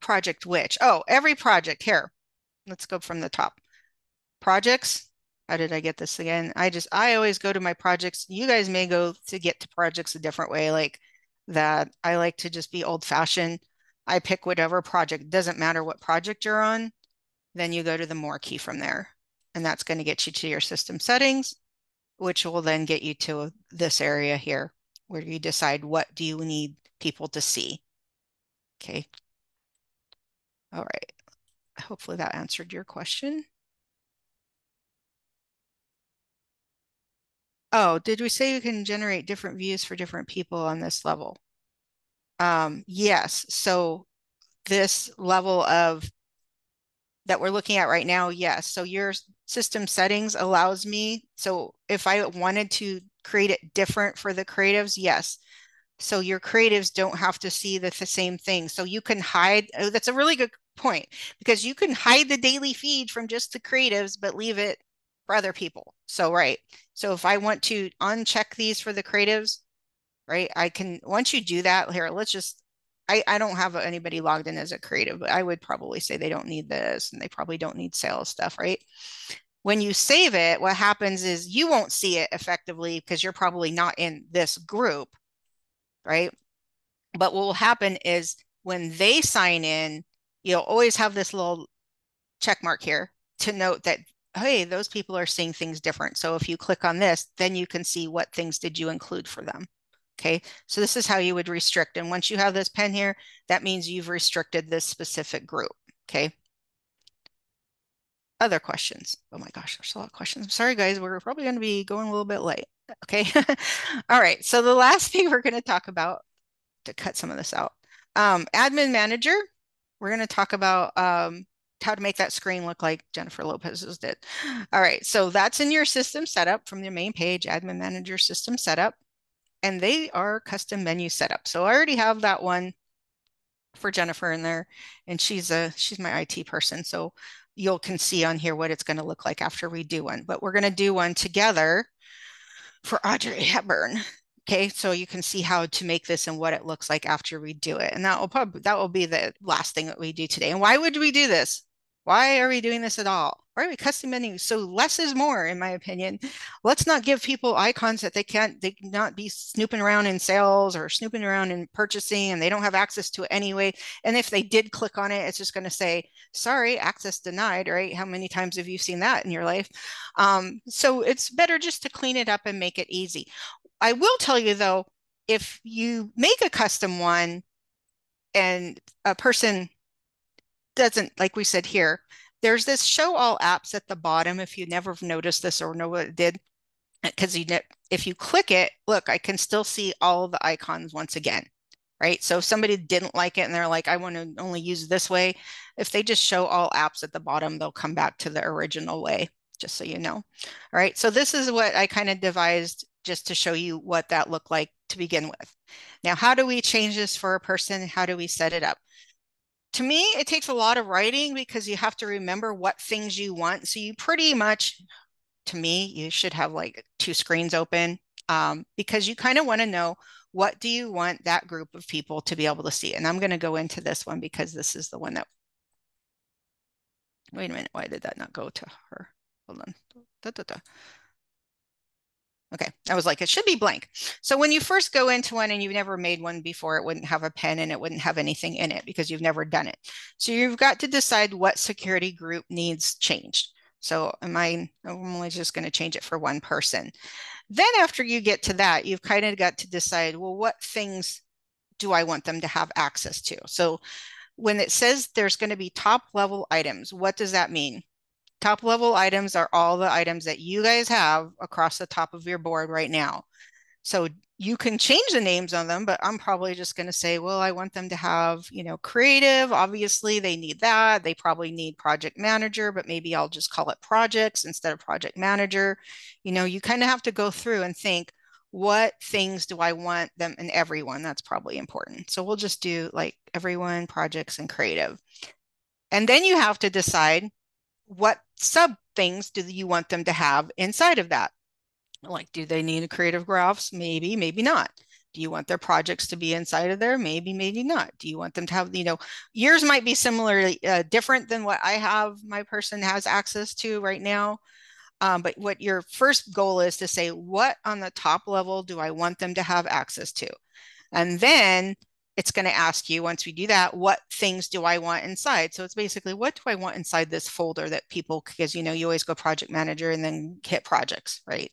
Project which? Oh, every project here. Let's go from the top. Projects. How did I get this again? I just, I always go to my projects. You guys may go to get to projects a different way, like that. I like to just be old fashioned. I pick whatever project, doesn't matter what project you're on. Then you go to the more key from there. And that's going to get you to your system settings, which will then get you to this area here where you decide what do you need people to see. Okay. All right. Hopefully that answered your question. Oh, did we say you can generate different views for different people on this level? Um, yes. So this level of that we're looking at right now, yes. So your system settings allows me, so if I wanted to create it different for the creatives, yes. So your creatives don't have to see the, the same thing. So you can hide, oh, that's a really good point because you can hide the daily feed from just the creatives, but leave it for other people. So, right. So if I want to uncheck these for the creatives, right, I can, once you do that here, let's just, I, I don't have anybody logged in as a creative, but I would probably say they don't need this and they probably don't need sales stuff, right? When you save it, what happens is you won't see it effectively because you're probably not in this group, right? But what will happen is when they sign in, you'll always have this little check mark here to note that hey those people are seeing things different so if you click on this then you can see what things did you include for them okay? So this is how you would restrict and once you have this pen here that means you've restricted this specific group okay? Other questions? Oh my gosh there's a lot of questions. I'm sorry guys we're probably going to be going a little bit late okay? All right so the last thing we're going to talk about to cut some of this out um, admin manager we're going to talk about um, how to make that screen look like Jennifer Lopez's did. All right, so that's in your system setup from the main page, admin manager system setup, and they are custom menu setup. So I already have that one for Jennifer in there, and she's a she's my IT person. So you'll can see on here what it's going to look like after we do one. But we're going to do one together for Audrey Hepburn. Okay, so you can see how to make this and what it looks like after we do it. And that will probably that will be the last thing that we do today. And why would we do this? Why are we doing this at all? Why are we custom menus? So less is more, in my opinion. Let's not give people icons that they can't, they not be snooping around in sales or snooping around in purchasing and they don't have access to it anyway. And if they did click on it, it's just going to say, sorry, access denied, right? How many times have you seen that in your life? Um, so it's better just to clean it up and make it easy. I will tell you though, if you make a custom one and a person doesn't, like we said here, there's this show all apps at the bottom. If you never noticed this or know what it did, because you if you click it, look, I can still see all the icons once again, right? So if somebody didn't like it and they're like, I want to only use this way, if they just show all apps at the bottom, they'll come back to the original way, just so you know. All right, so this is what I kind of devised just to show you what that looked like to begin with. Now, how do we change this for a person? How do we set it up? To me, it takes a lot of writing because you have to remember what things you want. So you pretty much, to me, you should have like two screens open um, because you kind of want to know what do you want that group of people to be able to see. And I'm going to go into this one because this is the one that, wait a minute, why did that not go to her? Hold on. Da, da, da. Okay, I was like, it should be blank. So when you first go into one and you've never made one before, it wouldn't have a pen and it wouldn't have anything in it because you've never done it. So you've got to decide what security group needs changed. So am I, I'm only just going to change it for one person. Then after you get to that, you've kind of got to decide, well, what things do I want them to have access to? So when it says there's going to be top level items, what does that mean? Top level items are all the items that you guys have across the top of your board right now. So you can change the names on them, but I'm probably just going to say, well, I want them to have, you know, creative. Obviously, they need that. They probably need project manager, but maybe I'll just call it projects instead of project manager. You know, you kind of have to go through and think, what things do I want them and everyone? That's probably important. So we'll just do like everyone, projects, and creative. And then you have to decide what sub things do you want them to have inside of that? Like, do they need a creative graphs? Maybe, maybe not. Do you want their projects to be inside of there? Maybe, maybe not. Do you want them to have, you know, yours might be similarly uh, different than what I have, my person has access to right now. Um, but what your first goal is to say, what on the top level do I want them to have access to? And then it's going to ask you once we do that, what things do I want inside? So it's basically, what do I want inside this folder that people, because you know, you always go project manager and then hit projects, right?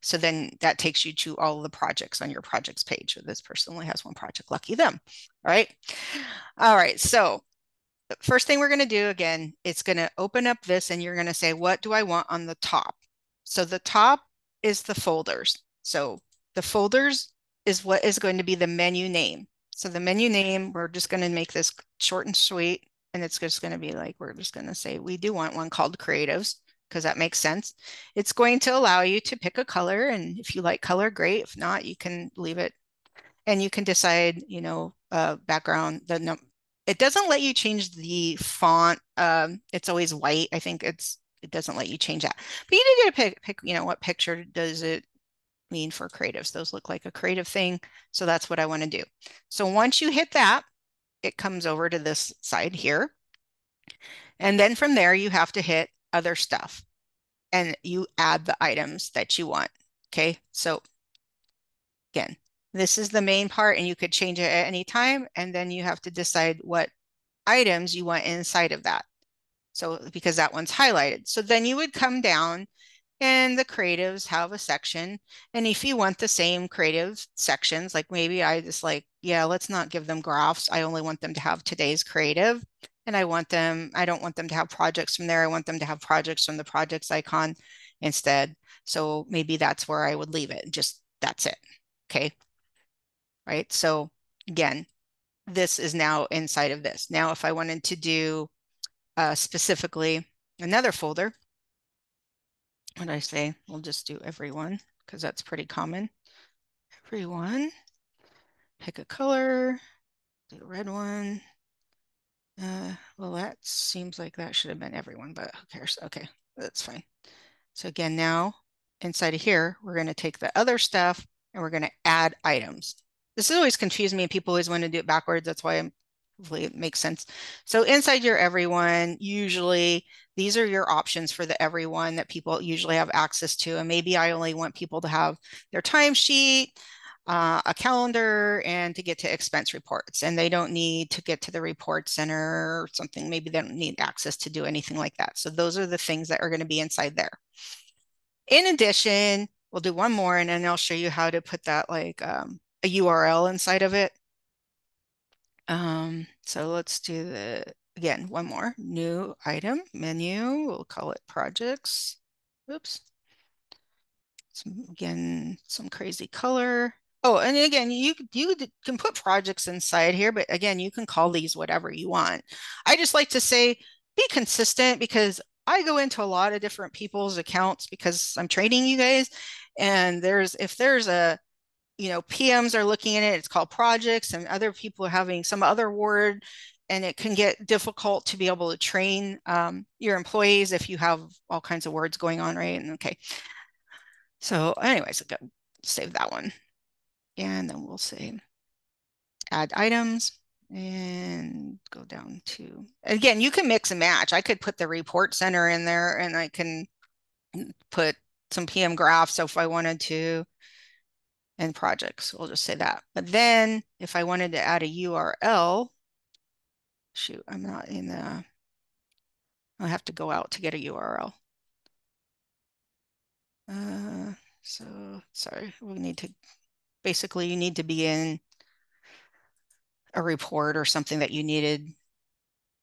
So then that takes you to all the projects on your projects page. So this person only has one project, lucky them. All right. All right. So the first thing we're going to do again, it's going to open up this and you're going to say, what do I want on the top? So the top is the folders. So the folders is what is going to be the menu name. So the menu name, we're just going to make this short and sweet. And it's just going to be like, we're just going to say, we do want one called creatives because that makes sense. It's going to allow you to pick a color. And if you like color, great. If not, you can leave it. And you can decide, you know, uh, background, the no it doesn't let you change the font. Um, it's always white. I think it's, it doesn't let you change that. But you do get to pick, pick, you know, what picture does it mean for creatives? Those look like a creative thing. So that's what I want to do. So once you hit that, it comes over to this side here. And then from there, you have to hit other stuff and you add the items that you want. Okay, so again, this is the main part and you could change it at any time. And then you have to decide what items you want inside of that. So because that one's highlighted. So then you would come down and the creatives have a section. And if you want the same creative sections, like maybe I just like, yeah, let's not give them graphs. I only want them to have today's creative and I want them, I don't want them to have projects from there. I want them to have projects from the projects icon instead. So maybe that's where I would leave it. Just that's it. Okay. Right. So again, this is now inside of this. Now, if I wanted to do uh, specifically another folder, what I say? We'll just do everyone because that's pretty common. Everyone, pick a color, do a red one, uh, well, that seems like that should have been everyone, but who cares? Okay, that's fine. So again, now inside of here, we're going to take the other stuff and we're going to add items. This has always confused me and people always want to do it backwards. That's why I'm hopefully it makes sense. So inside your everyone, usually these are your options for the everyone that people usually have access to. And maybe I only want people to have their timesheet, uh, a calendar and to get to expense reports. And they don't need to get to the report center or something. Maybe they don't need access to do anything like that. So those are the things that are going to be inside there. In addition, we'll do one more and then I'll show you how to put that like um, a URL inside of it. Um, so let's do the, again, one more new item menu. We'll call it projects. Oops. Some, again, some crazy color. Oh, and again, you you can put projects inside here, but again, you can call these whatever you want. I just like to say be consistent because I go into a lot of different people's accounts because I'm training you guys. And there's if there's a you know PMs are looking at it, it's called projects, and other people are having some other word, and it can get difficult to be able to train um, your employees if you have all kinds of words going on, right? And okay. So, anyways, save that one. And then we'll say add items and go down to, again, you can mix and match. I could put the report center in there and I can put some PM graphs. So if I wanted to, and projects, we'll just say that. But then if I wanted to add a URL, shoot, I'm not in the, I have to go out to get a URL. Uh, so sorry, we need to basically you need to be in a report or something that you needed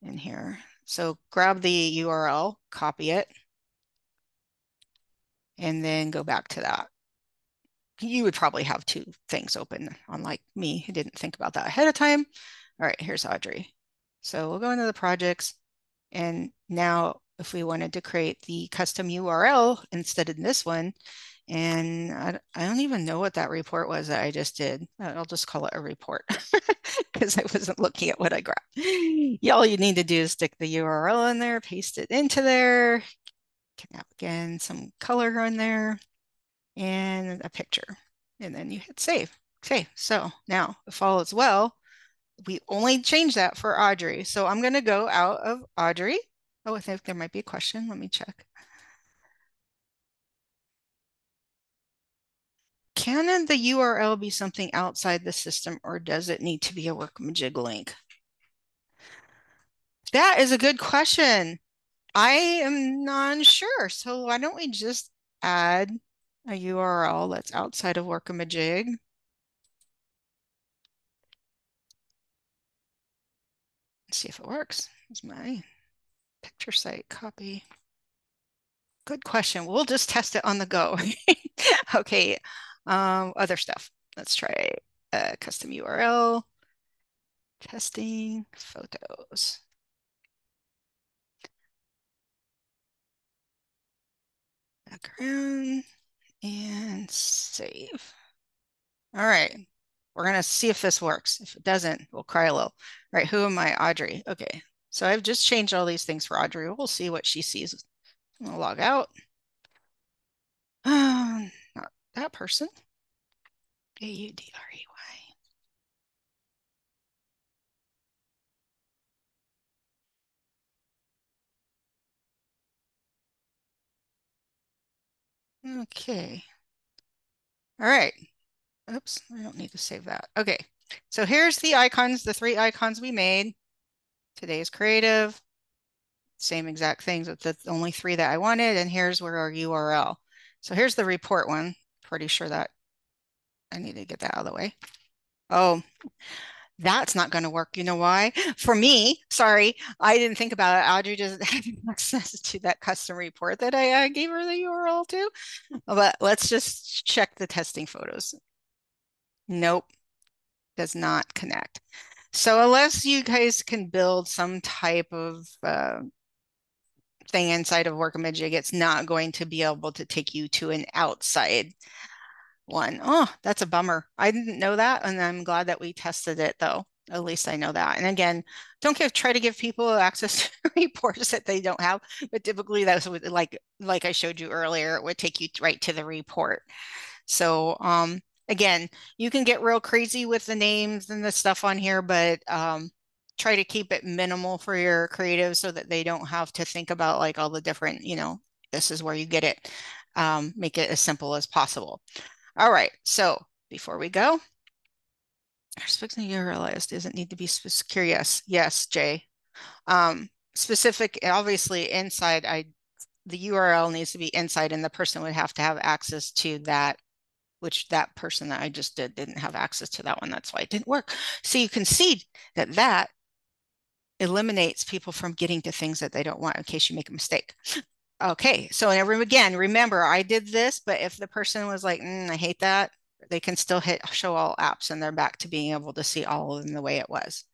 in here. So grab the URL, copy it, and then go back to that. You would probably have two things open, unlike me who didn't think about that ahead of time. All right, here's Audrey. So we'll go into the projects. And now if we wanted to create the custom URL instead of this one, and I, I don't even know what that report was that I just did. I'll just call it a report because I wasn't looking at what I grabbed. Yeah, All you need to do is stick the URL in there, paste it into there. Can have again some color on there and a picture. And then you hit save. Okay, so now if all is well, we only change that for Audrey. So I'm going to go out of Audrey. Oh, I think there might be a question. Let me check. Can the URL be something outside the system or does it need to be a Workamajig link? That is a good question. I am not sure. So why don't we just add a URL that's outside of Workamajig? Let's see if it works. Is my picture site copy. Good question. We'll just test it on the go. okay. Um, other stuff. Let's try a custom URL. Testing photos. Background and save. All right. We're going to see if this works. If it doesn't, we'll cry a little. All right. Who am I? Audrey. Okay. So I've just changed all these things for Audrey. We'll see what she sees. I'm going to log out. Um, not that person. A-U-D-R-E-Y. Okay. All right. Oops, I don't need to save that. Okay, so here's the icons, the three icons we made. Today's creative, same exact things with the only three that I wanted. And here's where our URL. So here's the report one. Pretty sure that I need to get that out of the way. Oh, that's not going to work. You know why? For me, sorry, I didn't think about it. Audrey doesn't have access to that custom report that I, gave her the URL to. But let's just check the testing photos. Nope, does not connect. So unless you guys can build some type of uh, thing inside of Workamajig, it's not going to be able to take you to an outside one. Oh, that's a bummer. I didn't know that, and I'm glad that we tested it though. At least I know that. And again, don't give try to give people access to reports that they don't have. But typically, that's what, like like I showed you earlier, it would take you right to the report. So um, again, you can get real crazy with the names and the stuff on here, but um, try to keep it minimal for your creatives so that they don't have to think about like all the different, you know, this is where you get it. Um, make it as simple as possible. All right, so before we go, specific list doesn't need to be. Yes, yes, Jay. Um, specific, obviously inside, I the URL needs to be inside and the person would have to have access to that which that person that I just did didn't have access to that one. That's why it didn't work. So you can see that that eliminates people from getting to things that they don't want in case you make a mistake. Okay, so every again, remember I did this, but if the person was like, mm, I hate that, they can still hit show all apps and they're back to being able to see all of them the way it was.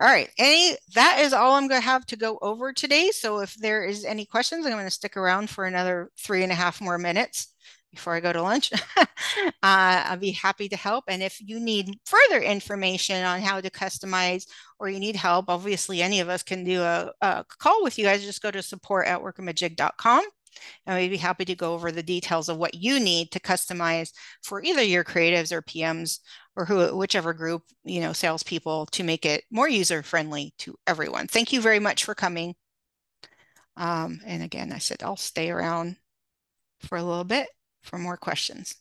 All right, any that is all I'm going to have to go over today. So if there is any questions, I'm going to stick around for another three and a half more minutes before I go to lunch, uh, I'll be happy to help. And if you need further information on how to customize or you need help, obviously any of us can do a, a call with you guys. Just go to support at workamajig.com and we'd be happy to go over the details of what you need to customize for either your creatives or PMs or who, whichever group, you know, salespeople to make it more user friendly to everyone. Thank you very much for coming. Um, and again, I said I'll stay around for a little bit for more questions.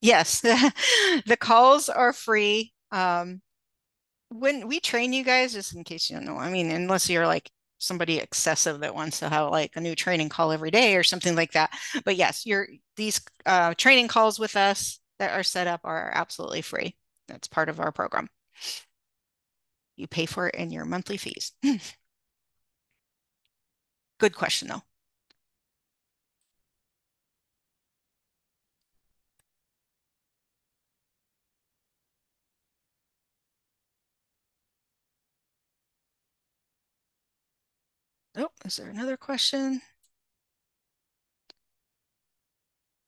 Yes, the calls are free. Um, when we train you guys, just in case you don't know, I mean, unless you're like somebody excessive that wants to have like a new training call every day or something like that. But yes, your these uh, training calls with us that are set up are absolutely free. That's part of our program you pay for it in your monthly fees. Hmm. Good question though. Oh, is there another question?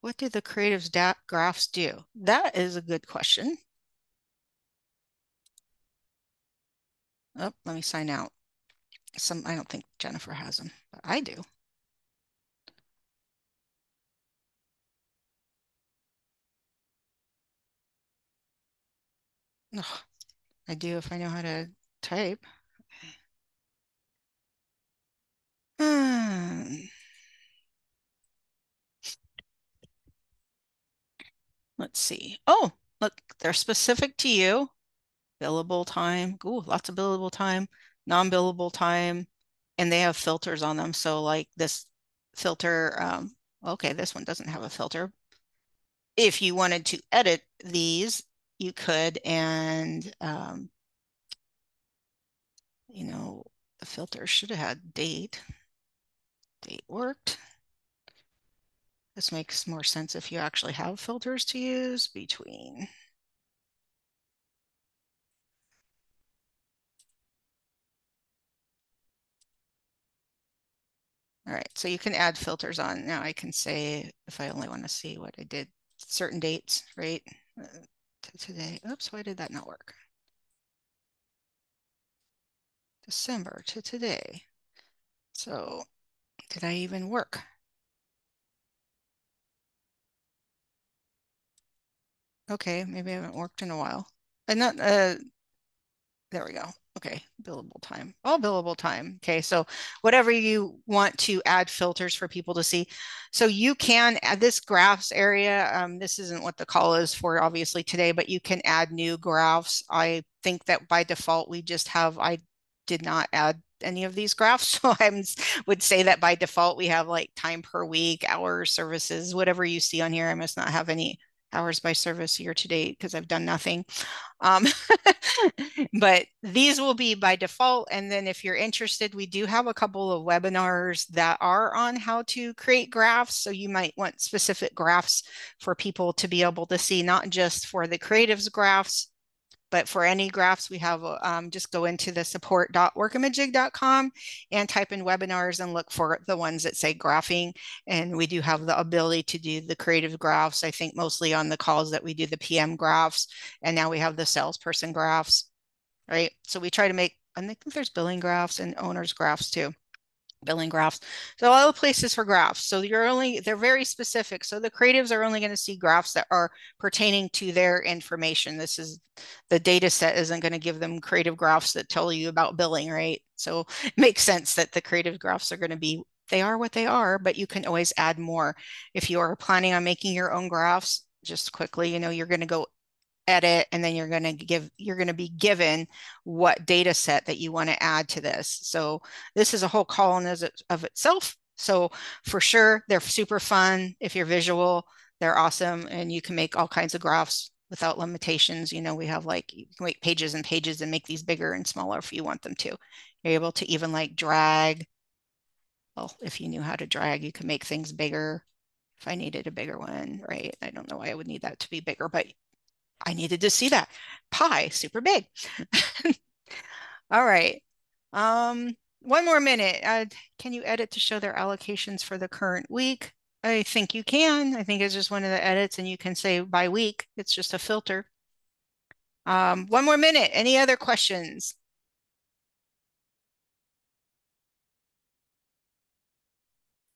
What do the creatives graphs do? That is a good question. Oh, let me sign out. Some I don't think Jennifer has them, but I do. Oh, I do if I know how to type. Let's see. Oh, look, they're specific to you. Billable time. Ooh, lots of billable time, non-billable time, and they have filters on them. So like this filter, um, okay, this one doesn't have a filter. If you wanted to edit these, you could, and um, you know, the filter should have had date. Date worked. This makes more sense if you actually have filters to use between. All right, so you can add filters on. Now I can say if I only want to see what I did certain dates, right? Uh, today. Oops, why did that not work? December to today. So did I even work? Okay, maybe I haven't worked in a while. And not, uh, there we go. Okay, billable time. All billable time. Okay, so whatever you want to add filters for people to see. So you can add this graphs area. Um, this isn't what the call is for obviously today, but you can add new graphs. I think that by default, we just have, I did not add any of these graphs. So I would say that by default, we have like time per week, hours, services, whatever you see on here. I must not have any hours by service year to date because I've done nothing. Um, but these will be by default. And then if you're interested, we do have a couple of webinars that are on how to create graphs. So you might want specific graphs for people to be able to see, not just for the creatives graphs, but for any graphs, we have um, just go into the support.workamajig.com and type in webinars and look for the ones that say graphing. And we do have the ability to do the creative graphs, I think mostly on the calls that we do the PM graphs. And now we have the salesperson graphs, right? So we try to make, I think there's billing graphs and owners graphs too billing graphs. So all the places for graphs. So you're only, they're very specific. So the creatives are only going to see graphs that are pertaining to their information. This is, the data set isn't going to give them creative graphs that tell you about billing, right? So it makes sense that the creative graphs are going to be, they are what they are, but you can always add more. If you are planning on making your own graphs, just quickly, you know, you're going to go edit and then you're going to give you're going to be given what data set that you want to add to this. So this is a whole column of itself. So for sure they're super fun if you're visual. They're awesome and you can make all kinds of graphs without limitations. You know we have like you can make pages and pages and make these bigger and smaller if you want them to. You're able to even like drag. Well if you knew how to drag you can make things bigger. If I needed a bigger one, right? I don't know why I would need that to be bigger, but I needed to see that. Pie, super big. All right. Um, one more minute. Uh, can you edit to show their allocations for the current week? I think you can. I think it's just one of the edits and you can say by week. It's just a filter. Um, one more minute. Any other questions?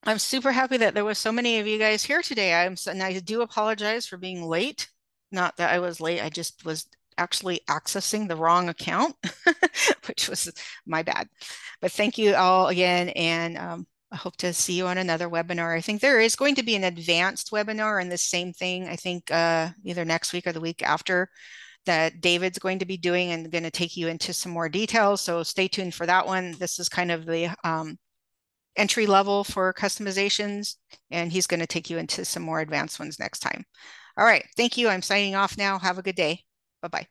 I'm super happy that there was so many of you guys here today. I'm and I do apologize for being late. Not that I was late, I just was actually accessing the wrong account, which was my bad. But thank you all again. And um, I hope to see you on another webinar. I think there is going to be an advanced webinar and the same thing, I think uh, either next week or the week after that David's going to be doing and going to take you into some more details. So stay tuned for that one. This is kind of the um, entry level for customizations, and he's going to take you into some more advanced ones next time. All right. Thank you. I'm signing off now. Have a good day. Bye bye.